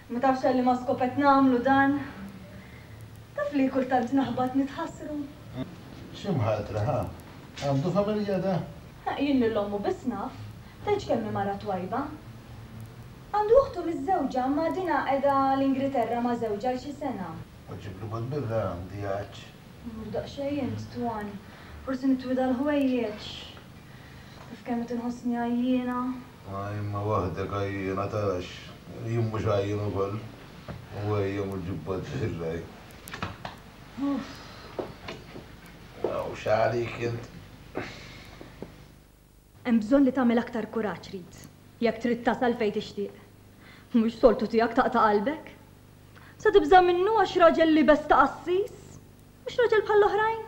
Ma tafx għal liema skop qed nagħmlu dan. Taf li kultant naħbat nitħassru. Xi mħatra, ha? Għandu familja da? Ħa, jien lil ommu biss naf. Tgħidx kemm hi mara twajba. Għandu oħtu miżżewġa, imma dinha qiegħda l-Ingriterra ma' żewġha għal xi sena. U ġibli mod birra għandi għax. Mur daqsxejn int, Twan. Forsi nitwida l-ħwejjeġ. Taf kemm qed inħossni għajjiena. A imma waħdek għajjiena tarax jien mhux għajjien ukoll u ejja mhux ġib b'għoddi fil-lajv. Uff. Aw x'għalik int. Hemm bżonn li tagħmel aktar kuraġġ, Reeves, jekk trid tasal fejn tixtieq. Mhux soltu tiegħek taqta' qalbek. Se tibża' minnu għax raġel liebes ta' qassis, mhux raġel bħall-oħrajn.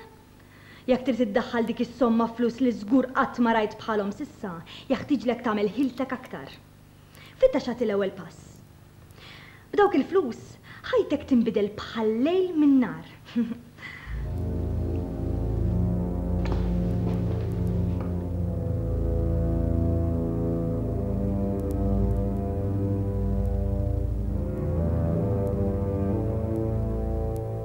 Jekk trid iddaħħal dik is-somma flus li żgur qatt ma rajt bħalhom s'issa, jeħtieġlek tagħmel ħiltek aktar. Fittax agħti l-ewwel pass. B'dawk il-flus, ħajtek tinbidel bħal-lejl min-nhar.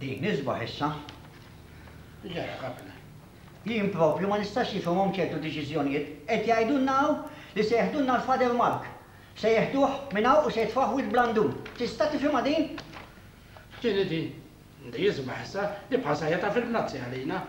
Din isbaħ issa. Ġara ħafna. Jien propju ma nistax nifhimhom ċertu deċiżjonijiet. Qed jgħidulna hawn li se jeħdulna l-Father Mark. Se jeħduh minn hawn u se jitfgħuh Wied Blandun. Tista' tifhimha din? X'inhi din? Din isbaħ issa. Ibqa' sejħa ta' fil-Bnazzi għalina.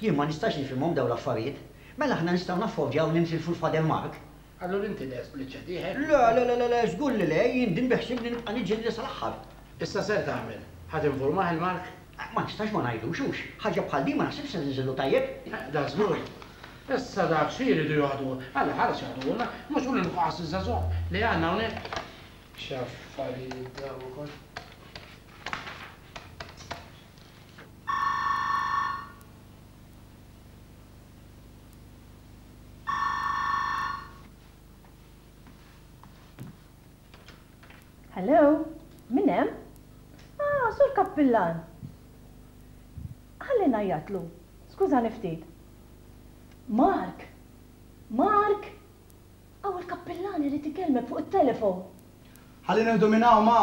Jien ma nistax nifhimhom dawn l-affarijiet. Mela aħna nistgħu naffordjaw li nitilfu l-Father Mark? Allura inti lest li ċċedih hekk? Le, le, le, le, le, żgur li le, jien din beħsieb li nibqa' niġġieldi sal-aħħar. Issa x'ser tagħmel? Ħa tinfurmah il-Mark? Ma nistax ma ngħidlux, hux? Ħaġa bħal din ma naħsibx se tinżillu tajjeb. Dan żgur. Issa dak xi jridu joħdu? Alla ħares joħduhulna, mhux hu l-inqas iż-żagħżugħ li għandna hawnhekk. X'affarijiet dawn ukoll. Hello? Min hemm? Ah, Sur Kappillan! Ħalli ngħajjatlu. Skużani ftit. Mark! Mark! Hawn il-Kappillan irid ikellmek fuq it-telefon. Ħalli nieħdu minn hawn, ma.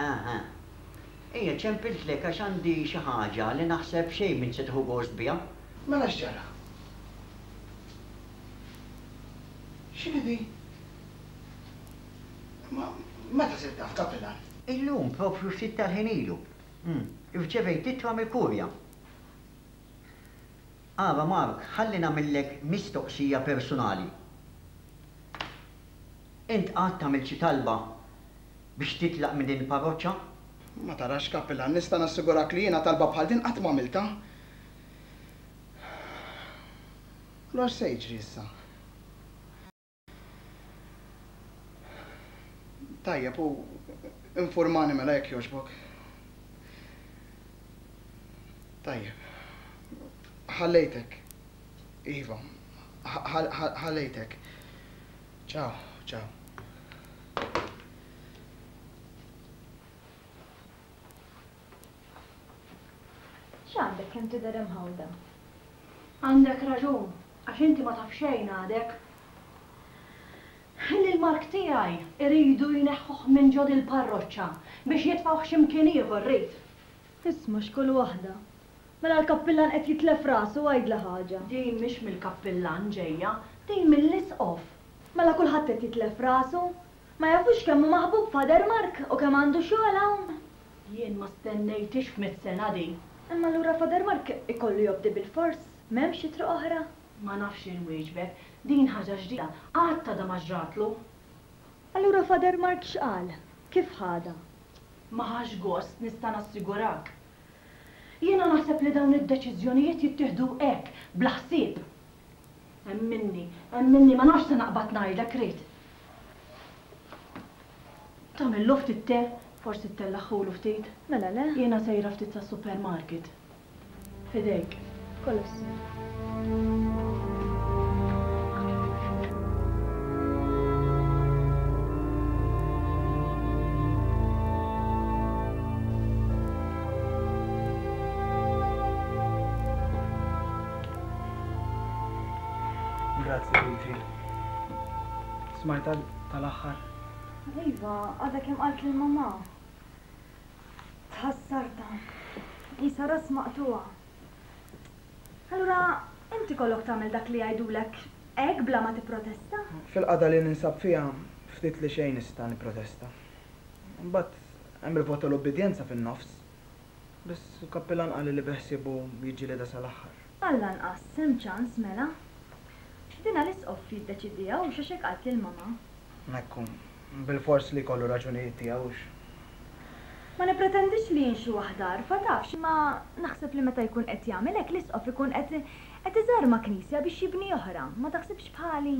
Eħ, eħ. Ejja, ċempiltlek għax għandi xi ħaġa li naħseb xejn m'int se tieħu gost biha. Mela x'ġara? X'inhi din? Imma meta sirt taf, Kapillan? Illum, proprju ftit tal-ħin ilu. Irċevejt ittra mill-Kurja. Ara Mark, ħalli nagħmillek mistoqsija persunali. Int qatt għamilt xi talba biex titlaq minn din il-parroċċa? Ma tarax, Kappilan, nista' nassigurak li jiena talba bħal din qatt m'għamiltha. Allura x'se jiġri issa? Tajjeb, u informani mela jekk jogħġbok. Tajjeb. Ħallejtek. Iva. Ħallejtek. Ciao, ciao. X'għandek kemm tidher imħawda? Għandek raġun, Għax inti ma taf xejn għadek. Li l-mark tiegħi jridu jneħħuh minn ġo dil-parroċċa biex jitfgħuh xi mkien ieħor rrid. Isma' x'kull waħda. Mela l-kappillan qed jitlef rasu għidli ħaġa. Din mhix mill-kappillan ġejja, din mill-Isqof. Mela kulħadd qed jitlef rasu. Ma jafux kemm hu maħbub Father Mark u kemm għandu xogħol hawn. Jien ma stennejthiex f'mitt sena din. Imma allura Father Mark ikollu jobdi bilfors? M'hemmx xi triq oħra? Ma nafx xi nwieġbek. Din ħaġa ġdida. Qatt għadha ma ġratlu. Allura Father Mark x'qal? Kif ħadha? Ma ħax gost, nista' nassigurak. Jiena naħseb li dawn id-deċiżjonijiet jittieħdu hekk, bla ħsieb. Hemm minni, hemm minni, ma nafx se naqbad ngħidlek, Reed. Tagħmillu ftit te? Forsi ttellagħhulu ftit? Mela le. Jiena sejra ftit sas-supermarket. Fidejk. Grazzi, Luigi. Smajta tal-aħħar? Iva, għadha kemm qalt lil mamà. Tħassarta. Qisha ras maqtugħa. Allura int ikollok tagħmel dak li jgħidulek hekk bla ma tipprotesta? Fil-qagħda li ninsab fiha, ftit li xejn nista' nipprotesta. Imbagħad hemm il-vot tal-ubbidjenza fin-nofs. Biss il-kappillan qalli li beħsiebu jiġġiliedha sal-aħħar. Għallanqas hemm ċans mela. Dina l-Isqoff jiddeċidiha hux għax hekk qaltli l-mama. Hekk hu. Bilfors li jkollu raġunijiet tiegħu hux? Ma nippretendix li jien xi waħda għarfa, tafx, imma naħseb li meta jkun qed jagħmel hekk l-Isqoff ikun qed qed iżarma knisja biex jibni oħra, ma taħsibx bħali?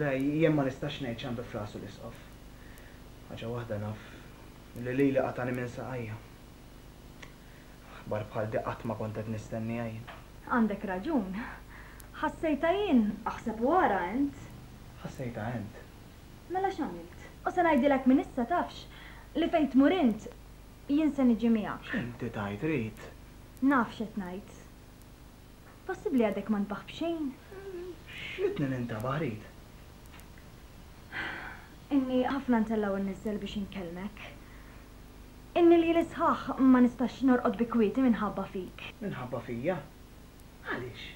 Le, jien ma nistax ngħid x'għandu f'rasu l-Isqoff. Ħaġa waħda naf, li lili qatagħni minn saqajja. Aħbar bħal di qatt ma kont qed nistenniha jien. Għandek raġun. Ħassejtha jien, aħseb u ara int. Ħassejtha int. Mela x'għamilt? U se ngħidilek minn issa tafx li fejn tmur int, jien se niġi miegħek. X'inti tgħid, Reed? Naf x'qed ngħid. Possibbli għadek ma ntbah b'xejn? X'ridni nintebaħ, Reed? Inni ħafna ntellgħu nniżżel biex inkellmek. Inni lili sħaħ ma nistax norqod bi kwieti minħabba fik. Minħabba fija? Għaliex?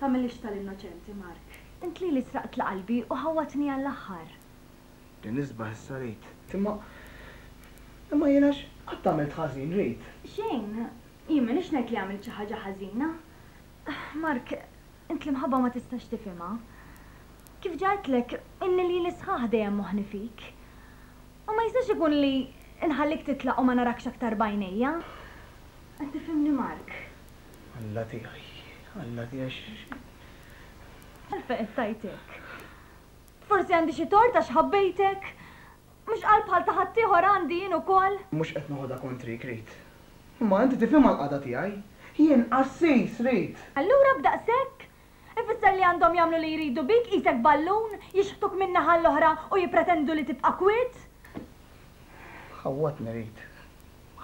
Tagħmilhiex tal-innoċenti, Mark. Int lili sraqt 'l qalbi u ħawwadtni għall-aħħar. Li nisbaħ issa rrid. Imma, imma jiena x'qatt għamilt ħażin, Reed? Xejn. Jien m'iniex ngħid li għamilt xi ħaġa ħażina. Mark, int l-imħabba ma tistax tifhimha. Kif ġa għedtlek, ilni lili sħaħ dejjem moħħni fik. U ma jistax ikun li nħallik titlaq u ma narakx aktar b'għajnejja. Qed tifhimni, Mark? Alla tiegħi, Alla tiegħi x'. Għalfejn qed tgħid hekk? Forsi għandi xi tort għax ħabbejtek? Mhux qalb bħal ta' ħaddieħor għandi jien ukoll? Mhux qed noħodha kontrik, Reed. Imma inti tifhimha l-qagħda tiegħi. Jien qassis, Reed! Allura b'daqshekk? Ifisser li għandhom jagħmlu li jridu bik, qisek ballun, jixħtuk min-naħa l-oħra u jippretendu li tibqa' kwiet? Ħawwadtni, Reed.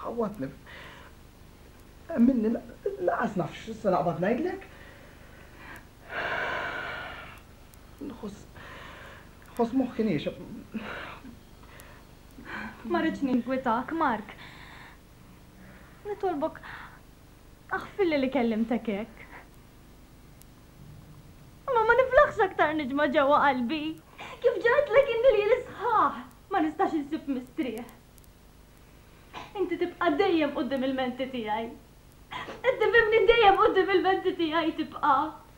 Ħawwadtni. Hemm minni lanqas naf x'se naqbad ngħidlek. Nħoss moħħi niexef. Ma rridx ninkwitak, Mark. Nitolbok aħfilli li kellimtek hekk. Ma ma niflaħx aktar niġma ġewwa qalbi. Kif ġartlek inni li sħaħ ma nistax insib mistrieħ. Inti tibqa' dejjem qudiem il-menti tiegħi. Qed tifhimni dejjem qudiem il-menti tiegħi tibqa'.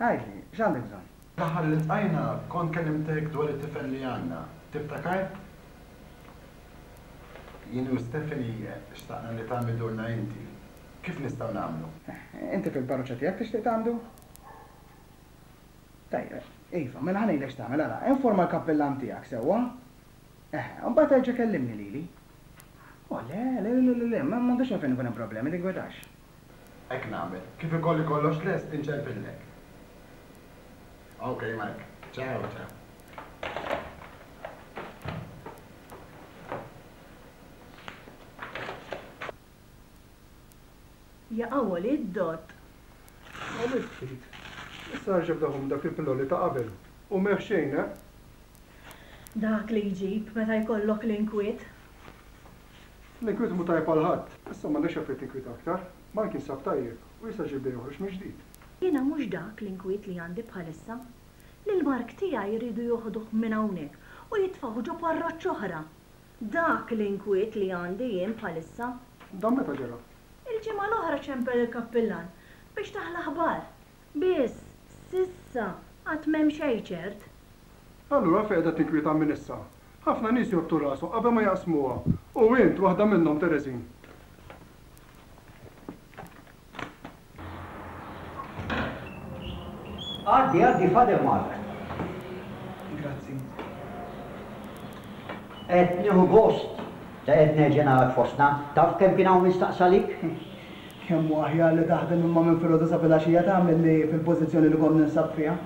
Għidli, x'għandek bżonn? L-aħħar li ltqajna kont kellimtek dwar it-tifel li għandna, tiftakar? Jien u Stephanie xtaqna li tgħammi durna inti. Kif nistgħu nagħmlu? Inti fil-parroċċa tiegħek tixtieq tgħamdu? Tajjeb, iva, mela ħa ngħidlek x'tagħmel, ara, informa l-kappillan tiegħek sewwa. Eħe, u mbagħad erġa' kellimni lili. O le, le, le, le, le, m'għandux għalfejn ikun hemm problemi, tinkwedax. Hekk nagħmel. Kif ikolli kollox lest, inċempillek. Ok, Mike. Ciao, ciao. Jaqaw li d-dott. Għamilt ftit. Issa nerġa' bdahom b'dak il-pilloli ta' qabel. U m'hemm xejn, eh? Dak li jġib meta jkollok l-inkwiet. L-inkwiet mhu tajjeb għal ħadd, issa m'għandekx għalfejn tinkwieta aktar. Mark jinsab tajjeb u jista' xi jibda joħroġ mill-ġdid. Jiena mhux dak l-inkwiet li għandi bħalissa. Lil Mark tiegħi jridu joħduh minn hawnhekk u jitfgħuh ġo parroċċa oħra. Dak l-inkwiet li għandi jien bħalissa. Dan meta ġara? Il-ġimgħa l-oħra ċempel il-kappillan biex tah l-aħbar. Biss, s'issa, għad m'hemm xejn ċert. Allura fejn qiegħda tinkwieta minn issa? Ħafna nies jorbtu rashom qabel ma jaqsmuha. U int waħda minnhom, Teresin. Għaddi, għaddi, Father Mark. Grazzi. Qed nieħu gost li qed nerġa' narak fostna. Taf kemm kien hawn min staqsa għalik? Kemm hu aħjar li taħdem imma minn filgħodu sa filgħaxija ta' milli fil-pożizzjoni li kont ninsab fiha.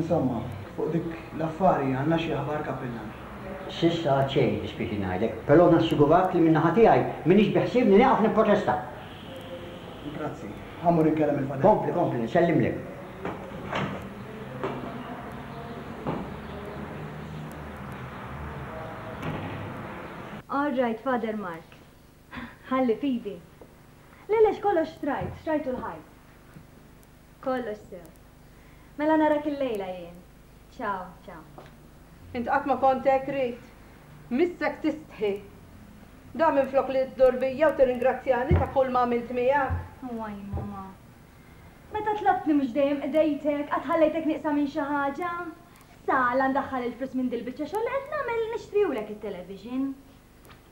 Insomma, fuq dik l-affari għandna xi aħbar Kappillan? S'issa għad xejn, dispjaċini ngħidlek, però nassigurak li min-naħa tiegħi m'iniex biħsiebni nieqaf nipprotesta. Grazzi. Ħa mmur inkellem il-Fader. Kompli, kompli, nsellimlek. All right, Fader Mark. Ħalli f'idi. Le, le, x'kollox xtrajt, xtrajtu l-ħajt. Kollox sew. Mela narak illejla jien. Ciao, ciao. Int qatt ma kont hekk rid. Missek tistħi. Da minflok li ddur bija u tirringrazzjani ta' kull ma għamilt miegħek. Waj, Mamà. Meta tlabtni mhux dejjem qdejtek, qatt ħallejtek nieqsa minn xi ħaġa? Sa la ndaħħal il-flus minn dil-biċċa xogħol li qed nagħmel nixtrihulek it-television.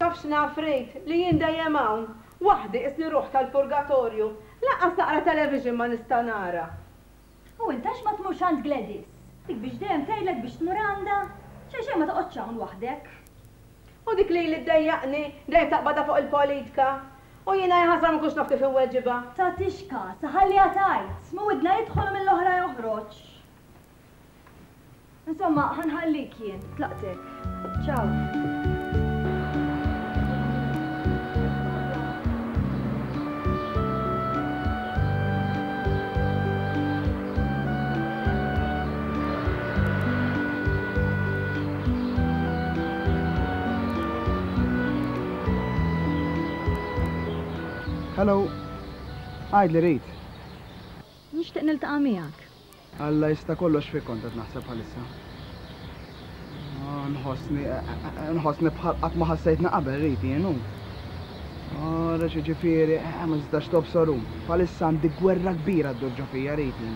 Taf x'naf rejt? Li jien dejjem hawn, waħdi qisni ruħ tal-purgatorju, lanqas naqra television ma nista' nara. U int għax ma tmurx għand Gladys? Dik biex dejjem tgħidlek biex tmur għandha? Xejn xejn ma toqgħodx hawn waħdek. U dik li li ddejjaqni, dejjem taqbadha fuq il-politka. U jiena ja ħasra ma nkunx naf kif inweġibha. Tagħtix kasa, ħalliha tgħid, minn widna jidħol u mill-oħra joħroġ. Insomma, ħa nħallik jien, tlaqtek. Ciao. Hello. Għid li rrid. Nixtieq niltaqa' miegħek. Alla jista' kollox fik kont qed naħseb bħalissa. Nħossni nħossni bħal qatt ma ħassejtna qabel riti jenu. Ora xi ġifieri, ma tistax tobsoru. Bħalissa għandi gwerra kbira ddur ġo fija riti.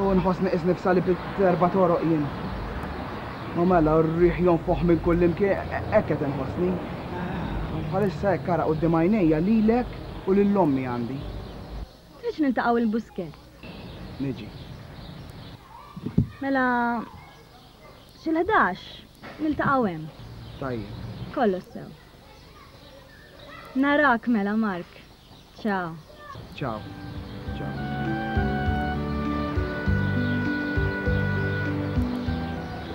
U nħossni qisni f'sali bit-terba toroq jien. U mela r-riħ jonfoħ minn kullimkien hekk qed inħossni. Bħalissa hekk ara quddiem għajnejja lilek u lil ommi għandi. Biex niltaqgħu il-Busket. Niġi. Mela xil-ħdax niltaqgħu hemm. Tajjeb. Kollox sew. Narak mela Mark. Ciao. Ciao. Ciao.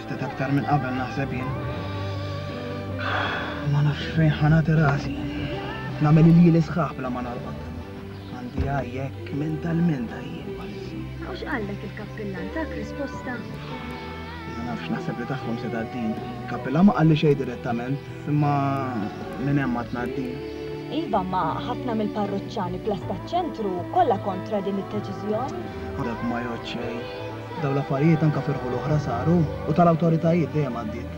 Ftit aktar minn qabel naħseb jien. Ma nafx fejn ħa nagħti rasi. Nagħmel il-jieli sħaħ bla ma narqod. Għandi għajjek mentalment għajjek bas. U x'qallek il-kappillan tak risposta? Ma nafx naħseb li tagħhom se tgħaddin. Kappillan ma qalli xejn direttament, imma minn hemm ma tnaddin. Iva, ma ħafna mill-parruċċani plas taċ-ċentru kollha kontra din id-deċiżjoni. Dak ma jgħod xejn. Dawn l-affarijiet anke f'irħu l-oħra saru u tal-awtoritajiet dejjem għaddiet.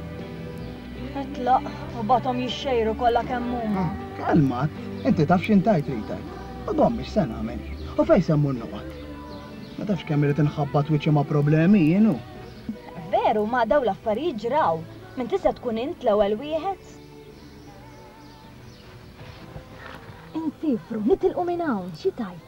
Itlaq u batom jixxejru kollha kemm huma. Kalmat, inti taf x'in tajt ritajt. U dom biex se nagħmel. U fejn se mmur noqgħod. Ma tafx kemm irid inħabbat wiċċi ma' problemi jienu. Veru ma daw l-affarijiet ġraw. Minn tista' tkun int l-ewwel wieħed. Insifru, nitilqu minn hawn, xi tajt?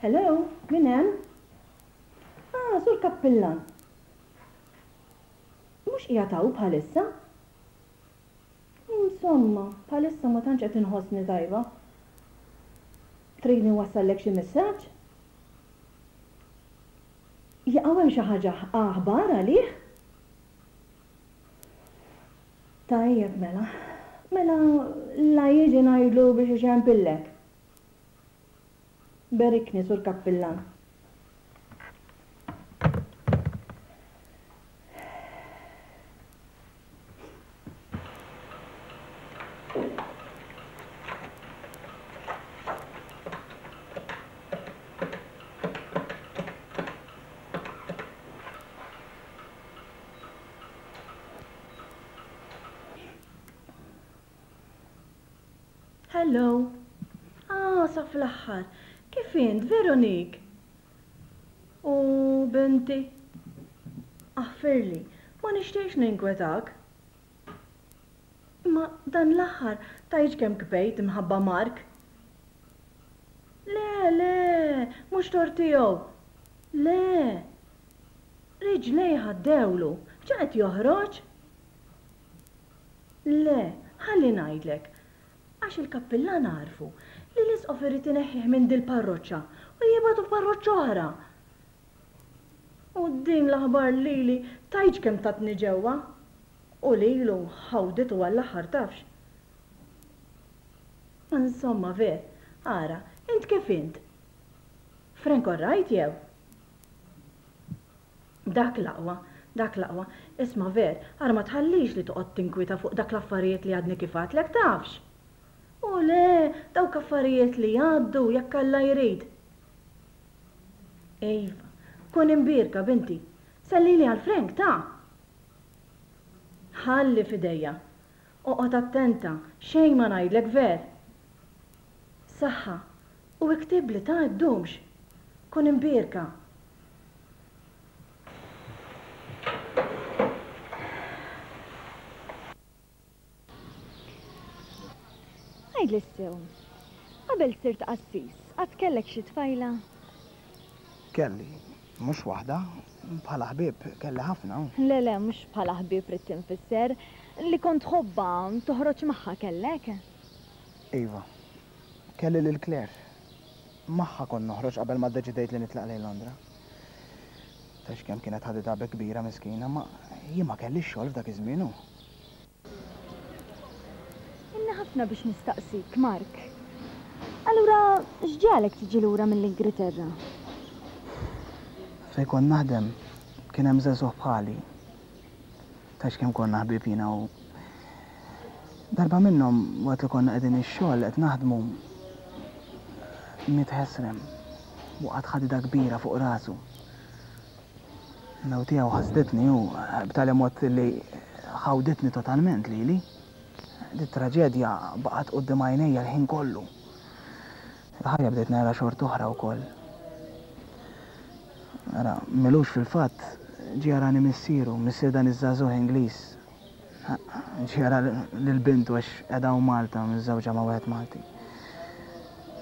Hello, min hemm? Ah, sur kappillan. Mhux qiegħed hawn bħalissa? Insomma, bħalissa ma tantx qed inħossni tajba. Tridni nwassallek xi messaġġ? Jekk hawn hemm xi ħaġa aħbar għalih? Tajjeb mela. Mela la jiġi ngħidlu biex ixempillek. Berikni, Sur Kappillan. Hello! Ah, sa fl-aħħar! Kif int, Veronique? U binti? Aħfirli, ma nixtieqx ninkwetak. Imma dan l-aħħar tajtx kemm kbejt mħabba Mark. Le, le, mhux tort tiegħu. Le! Riġlejh għaddewlu. X'inhu qed joħroġ? Le, ħalli ngħidlek. Għax il-kappillan għarfu li l-Isqof irid ineħħih minn dil-parroċċa u jibgħatu f'parroċċa oħra. U din l-aħbar lili tgħidx kemm tatni ġewwa. U lilu ħawdet u għall-aħħar tafx. Insomma, ve, ara, int kif int? Frank orrajt jew? Dak l-aqwa, dak l-aqwa. Isma' Ver, ara ma tħallix li toqgħod tinkwieta fuq dak l-affarijiet li għadni kif għadtlek, tafx! O le, dawk affarijiet li jgħaddu, jekk Alla jrid. Iva. Kuni mbierka, binti. Sellili għal Frank, ta! Ħalli f'idejja. Oqgħod attenta, xejn ma ngħidlek ver. Saħħa, u iktibli ta' ddumx. Kun imbierka. Għidli s-sew, qabel sirt qassis, qatt kellek xi tfajla? Kelli, mhux waħda. Bħala ħbieb, kelli ħafna. Le, le, mhux bħala ħbieb ridt infisser. Li kont tħobbha, toħroġ magħha, kellek? Iva. Kelli lil Claire. Magħha kont noħroġ qabel ma ddeċidejt li nitlaq lejn Londra. Tgħidx kemm kienet ħaditha bi kbira miskina, imma jien ma kellix xogħol f'dak iż-żmien u. Ilna ħafna biex nistaqsik, Mark. Allura x'ġiegħlek tiġi lura mill-Ingriterra? Fejn kont naħdem kien hemm żagħżugħ bħali. Tgħidx kemm konna ħbieb jiena u Darba minnhom waqt li konna qegħdin ix-xogħol qed naħdmu miet ħesrem. Waqgħet ħadida kbira fuq rasu. L-għew tiegħu ħasditni u b'tali mod li ħawditni totalment lili. Dit-traġedja baqgħet quddiem għajnejja l-ħin kollu. Il-ħajja bdejt narha xort'oħra wkoll. Ara, m'ilux fil-fatt, ġie jarani missieru, missier dan iż-żagħżugħ Ingliż. Ġie jara lil bintu għax qiegħda hawn Malta, miżżewġa ma' wieħed Malti.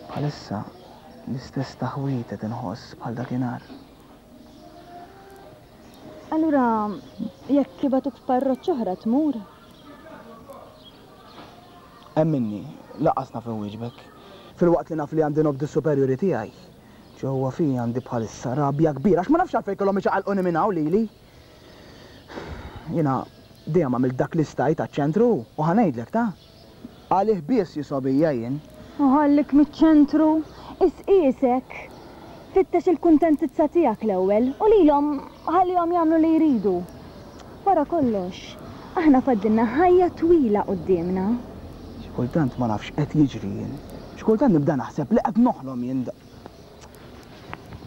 Bħalissa, l-istess taħwid qed inħoss bħal dakinhar. Allura, jekk ibatuk f'parroċċa oħra tmur? Hemm minni, lanqas naf inwieġbek. Filwaqt li naf li għandi nobdi s-superjuri tiegħi, ġewwa fija għandi bħalissa rabja kbira għax ma nafx għalfejn kellhom iċaqalquni minn hawn lili. Jiena dejjem għamilt dak li stajt għaċ-ċentru u ħa ngħidlek ta. Għalih bies hi sobija jien. U ħallik miċ-ċentru. Qis qiesek. Fittex il-kuntentizza tiegħek l-ewwel u lilhom ħallihom jagħmlu li jridu. Wara kollox, aħna fgħaddilna ħajja twila quddiemna. Xi kultant ma nafx x'qed jiġri jien. Xi kultant nibda naħseb li qed noħlom jien da.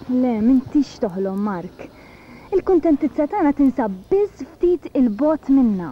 Le, m'intix toħlom, Mark. Il-kuntentizza tagħna tinsab biss ftit 'il bogħod minna.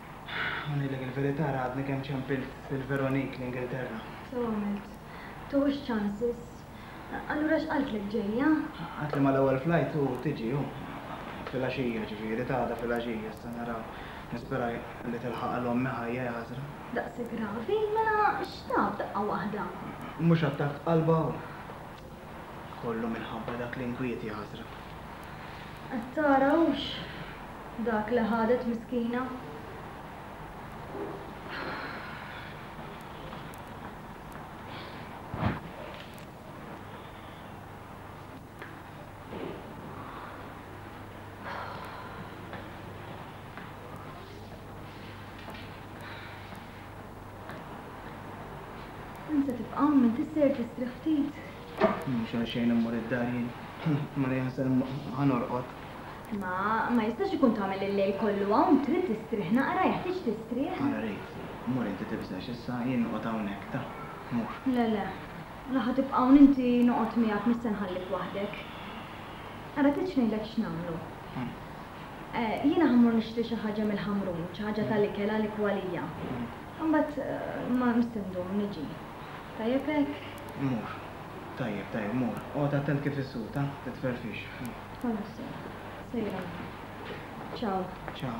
Ħa ngħidlek il-verità ara għadni kemm ċempilt lil Veronique l-Ingilterra. Sew għamilt. Tuħux chances. Allura x'qaltlek ġej, ha? Qalet li mal-ewwel flight hu tiġi, hu. Filgħaxija, ġifieri, t'għada filgħaxija, issa naraw. Nispera li tilħaq għal ommi ħajja, hi ħasra. Daqshekk gravi? Mela x'taf daqqa waħda? Mhux attakk qalba hu? Kollu minħabba dak l-inkwiet, jaħasra. Qed tara hux dak li ħadet miskina? Insa tibqa' hawn minn tisser tistrieħ ftit. Mhux għal xejn immur id-dar jien. Ma nejn ħa norqod. Ma ma jistax ikun tagħmel il-lejl kollu hawn, trid tistrieħ naqra, jeħtieġ tistrieħ. Ara Rejt, mur inti tibżax issa, jien noqgħod hawnhekk, ta, mur. Le, le. La ħa tibqa' hawn inti noqgħod miegħek mhux se nħallik waħdek. Ara tridx ngħidlek x'nagħmlu? Jiena ħammur nixtri xi ħaġa mill-ħamrun, xi ħaġa tal-ikel għalik u għalija. Imbagħad ma nista' ndum, niġi. Tajjeb hekk? Mur. Tajjeb, tajjeb, mur. Oqgħod attent kif issuq, ha? Titferfix. Ħalas sew. Sejra jien. Ciao. Ciao.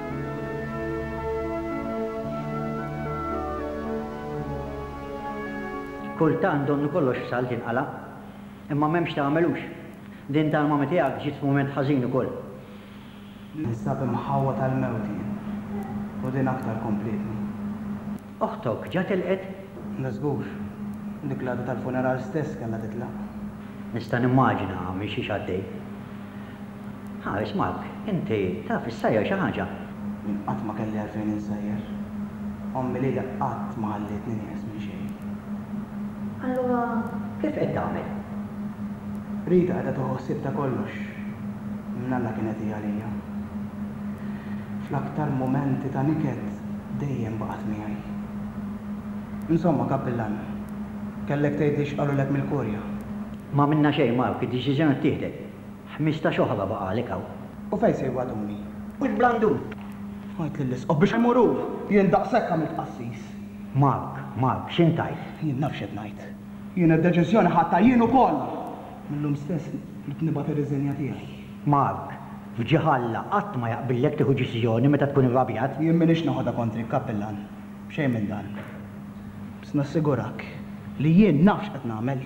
Kultant donnu kollox f'salt jinqala'. Imma m'hemmx tagħmel hux. Din tal-mommy tiegħek ġiet f'mument ħażin ukoll. Ninsab imħawwad għall-mewt jien. U din aktar komplietni. Oħtok ġa telqet? Le żgur. Dik l-għada tal-funeral stess kellha titlaq. Nista' nimmaġina minn xiex għaddej. Ħares Mark, Inti taf issajjar xi ħaġa? Jien qatt ma kelli għalfejn insajjar. Ommi lili qatt ma ħallietni nieqes minn xejn. Allura kif qed tagħmel? Rita qiegħda tieħu ħsieb ta' kollox. Minn Alla kienet hi għalija. Fl-aktar mumenti ta' niket. dejjem baqgħet miegħi. Insomma, Kappillan, kellek tgħidli x'qalulek mill-Kurja. M'għamilna xejn, Mark, id-deċiżjoni ttieħdet. Ħmistax oħra baqgħalek hawn. U fejn se jwaduni? Wied Blandun! Għidt lill-Isqof biex imuruh! Jien daqshekk għamilt qassis. Mark, Mark, x'int għidt? Jien naf x'qed ngħid. Jien id-deċiżjoni ħadtha jien ukoll! Mil-lum stess, rid nibgħat ir-riżenja tiegħi. Mark, F'ġieħ Alla, qatt ma jaqbillek tieħu deċiżjoni meta tkun irrabjat. Jien m'iniex noħodha kontrik, Kappillan, b'xejn minn dan. Biss nassigurak li jien naf x'qed nagħmel.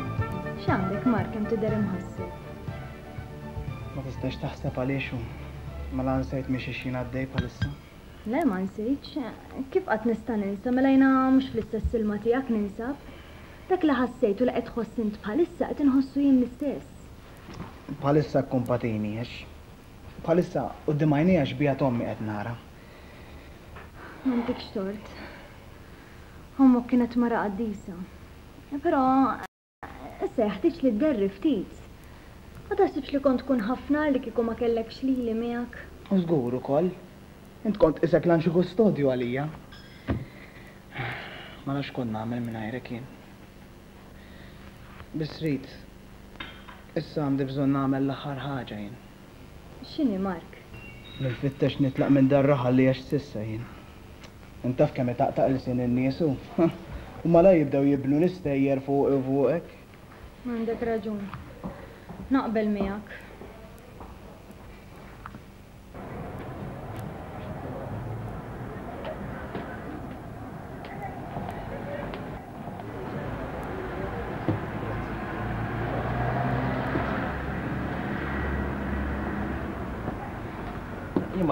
X'għandek Mark kemm tidher imħasseb? Ma tistax taħseb għaliex u mela nsejt minn xiex jien għaddej bħalissa? Le ma nsejtx. Kif qatt nista' ninsa mela jiena mhux fl-istess ilma tiegħek ninsab. Dak li ħassejt u li qed tħoss int bħalissa qed inħossu jien l-istess. Bħalissa kkumpatini għax bħalissa quddiem għajnejja xbieha t'ommi qed nara. M'għandikx tort. Ommok kienet mara qaddisa. Però, issa jeħtieġ li dderri ftit. Ma taħsibx li kont tkun ħafna agħar li kieku ma kellekx lili miegħek? U żgur ukoll. Int kont tqisek l-anġlu kustodju għalija. Ma nafx x'kont nagħmel mingħajrek jien. Biss rrid, issa għandi bżonn nagħmel l-aħħar ħaġa jien. X'inhi Mark? Nifittex nitlaq minn dar raħal li għext s'issa jien. Int taf kemm itaqtaq ilsien in-nies u u malajr jibdew jibnu l-istejjer fuqi u fuqek. Għandek raġun. Naqbel miegħek.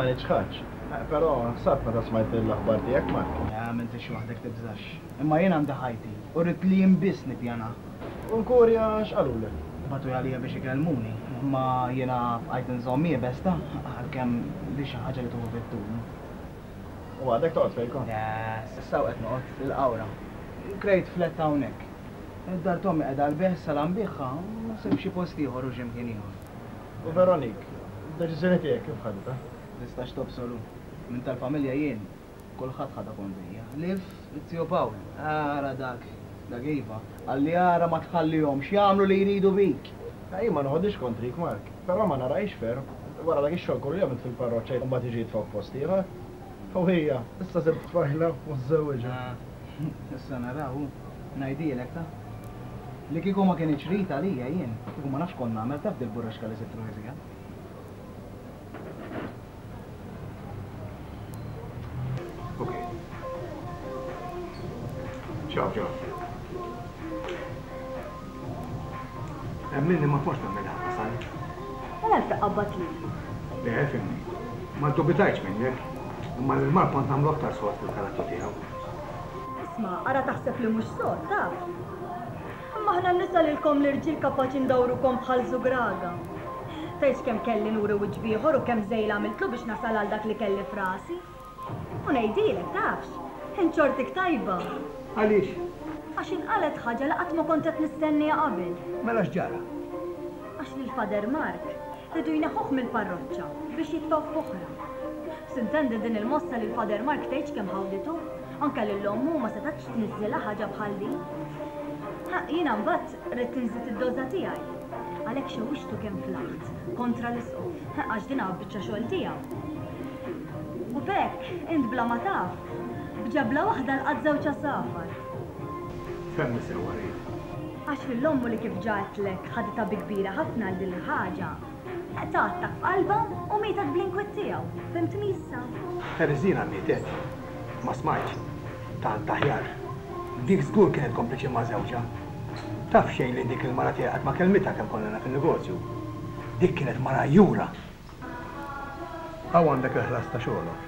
ma niċħadx. Eh, però ħsabt meta smajt l-aħbar tiegħek Mark. Ja, m'intix waħdek tibżax. Imma jien għandi ħajti u rrid li jien biss nippjana. U l-kurja x'qalulek? Batu għalija biex ikellmuni, imma jiena bqajt inżomm iebes ta' għalkemm li xi ħaġa li tuħu fit-tul. U għadek toqgħod fejko? Le, s'issa qed noqgħod fil-qawra. Krejt flett hawnhekk. Dar t'ommi qiegħda lbieh sala nbiegħha u sibt xi post ieħor u xi mkien ieħor. U Veronique? Deċiżjoni tiegħek kif ħaditha? Tistax tobsor hu. Minn tal-familja jien, kulħadd ħadha kont dejja. Ħlief. Zio Pawl, Ara dak, dak iva, qalli ara ma tħallihomx jagħmlu li jridu bik! Jien ma noħodhiex kontrik Mark, però ma narahiex ferm, wara dak ix-xogħol kollu li għamilt fil-parroċċa u mbagħad iġi jitfgħu f'post ieħor. U hija, issa sibt tfajla u żżewwiġha. Issa nara hu, ngħidhielek ta! Li kieku ma kinitx Rita Lia jien, kieku ma nafx kont nagħmel taf b'dil-burrexka li sibt ruħi fiha. Ciao, ciao. Emminni ma forx namel ħafna sani. Għala se qabbat li. Le, fimni. Ma dubitajċ minnek. Imma l-mar kont namlu aktar sot fil-karattu tiegħu. Isma, ara taħseb li mhux sot, taf. Imma aħna n-nisa lilkom l-irġiel kapaċi ndawrukom bħal żugraga. Tgħidx kemm kelli nuri wiċċ b'ieħor u kemm żejl għamiltlu biex nasal għal dak li kelli f'rasi. U ngħidilek, tafx, int xortik tajba. Għaliex? Għax inqalgħet ħaġa li qatt ma kont qed nistennieha qabel. Mela x'ġara? Għax lil Father Mark riedu jneħħuh mill-parroċċa biex jitfgħu f'oħra. Sintende din il-mossa lil Father Mark tgħidx kemm ħawditu. Anke lil ommu ma setgħetx tniżżilha ħaġa bħal din. Ħa, jiena mbagħad ridt inżid id-doża tiegħi. Għalhekk xewwixtu kemm flaħt kontra l-Isqof, għax din hi biċċa xogħol tiegħu. U b'hekk, int bla ma taf, b'ġebla waħda lqat żewġ għasafar. Fehmni sewwa, Read. Għax lil ommu li kif ġa għedtlek ħaditha bi kbira ħafna din il-ħaġa, Qed attakk f'qalbha u mietet bl-inkwiet tiegħu. Fhimtni issa? Theresina mietet? Ma smajtx. Tant aħjar. Dik żgur kienet kompliċi ma' żewġha. Taf xejn li dik il-mara tiegħi qatt ma kellmitha kemm konna aħna fin-negozju. Dik kienet mara għajjura. Hawn għandek il-ħlas ta' xogħlok.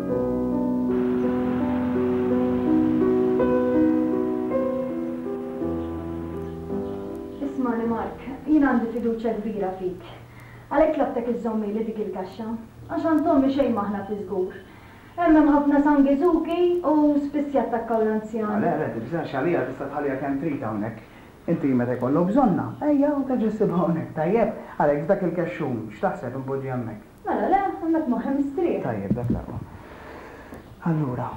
Ismagħni Mark, jien għandi fiduċja kbira fik. Għalhekk tlabtek iżżommili dik il-kaxxa. Għax għand ommi xejn m'aħna fi żgur. Hemm hemm ħafna sanghi zuki u spiss jattakkaw l-anzjani. Le, le, tibżax għalija, tista' tħalliha kemm trid hawnhekk. Inti meta jkollok bżonnha, ejja u terġa' ssibha hawnhekk, tajjeb? Għalhekk f'dak il-kexxun, x'taħseb inpoġġiha hemmhekk? Mela le, hemmhekk moħħi mistrieħ. Tajjeb, dak l-aqwa. Allura,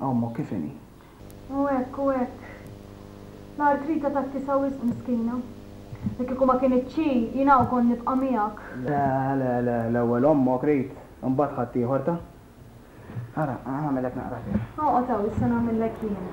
ommok kif inhi? U hekk, u hekk. L-artrita takkisha wisq, miskina. Li kieku ma kinitx hi, jien hawn kont nibqa' miegħek. Le, le, le, l-ewwel ommok rid, imbagħad ħaddieħor ta? Ara, agħmilek naqra tè. Oqgħod hawn, issa nagħmillek jien.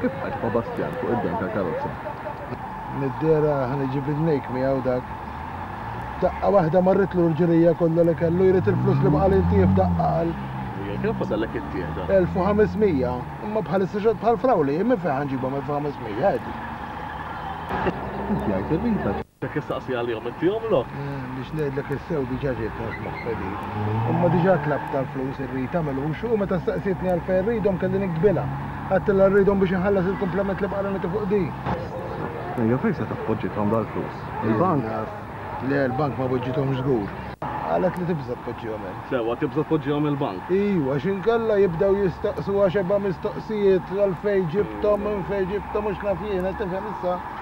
Kif qed Babastian fuq id-dehn tal-karozza? Mid-dehra ħa niġi bil-make miegħu dak. F'daqqa waħda marritlu l-ġirija kollha li kellu, jrid il-flus li baqa' lil tiegħi f'daqqa qal. Ħajja, kemm fadallek it-tiegħda? Elf u ħames mija. Imma bħalissa x'għedt bħall-frawli, minn fejn ħa nġibhom elf u ħames mija, għedi. Inti għidt irridha. Jekk issaqsi għalihom inti omlok? Eh, biex ngħidlek is-sew diġà ġiet tard maħfedi. Imma diġà tlabtha l-flus irridha mill-għux u meta staqsietni għalfejn rridhom kelli niktbilha. Għedtilha rridhom biex inħallas il-kumplament li baqa' nagħti fuq din. Eh, jew fejn setgħet poġġiethom dal-flus? Il-bank? Le, l-bank ma poġġiethomx żgur. Qalet li tibża' tpoġġihom hemm. Sewwa, tibża' tpoġġihom il-bank? Iva, għax inkella jibdew jistaqsuha xebgħa mistoqsijiet, għalfejn ġibthom, minn fejn ġibthom u x'naf jiena, tifhem issa?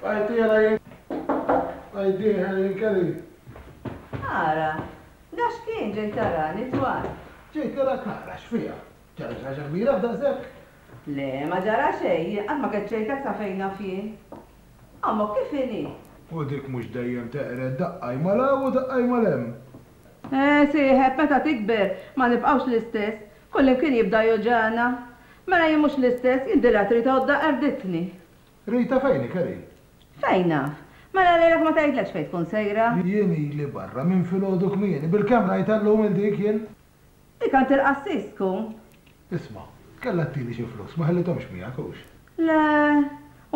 Għajtila jien. Għajtila jien kelli. Ara, da x'kien ġej tarani twal. Ġejt nara Kara, x'fiha? Ġara xi ħaġa kbira f'daqshekk? Le, ma ġara xejn, jien qatt ma kellt xejn hekk sa fejn naf jien. Ommok kif inhi? U dik mhux dejjem teqred daqqa jma' 'l hawn u daqqa jma' 'l hemm? Eh, sieħeb, meta tikber, ma nibqgħux l-istess. Kullimkien jibda joġagħna. Mela jien mhux l-istess, jien dilat Rita għodda qerrditni. Rita fejni Kerry? Fejn naf. Mela lejlek ma tgħidlekx fejn tkun sejra? Jien ili barra minn filgħodu kmieni, bilkemm rajtha llum il dik jien. Dik għand il-qassis tkun. Isma', kellha ttini xi flus, ma ħellithomx miegħek hux? Le,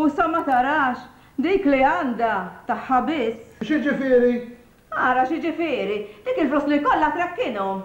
u sa ma tarax, dik li għandha, tagħha biss. X'jiġifieri? Ara x'jiġifieri, dik il-flus li jkollha trekkinhom.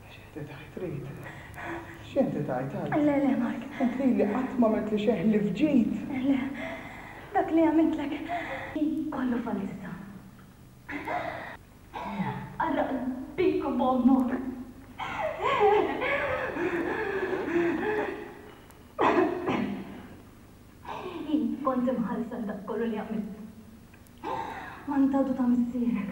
X'inti tajt Read. X'inti tajt Għad. Le, le, Mark. Inti li qatt m'għamiltli xejn ħlief ġid. Le, dak li għamiltlek kien kollu falzità. Qarraq biku b'ommok. Hi kont imħallsa għal dak kollu li għamilt. M'għand għadu ta' missierek.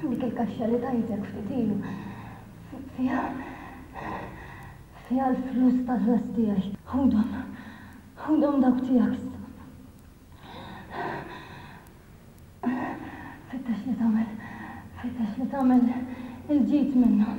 Dik il-kaxxa li tajtek ftit ilu fiha fiha l-flus tal-ħlas tiegħi. Ħudhom. Ħudhom dawk tiegħek issa. Fittex li tagħmel fittex li tagħmel il-ġid minnhom.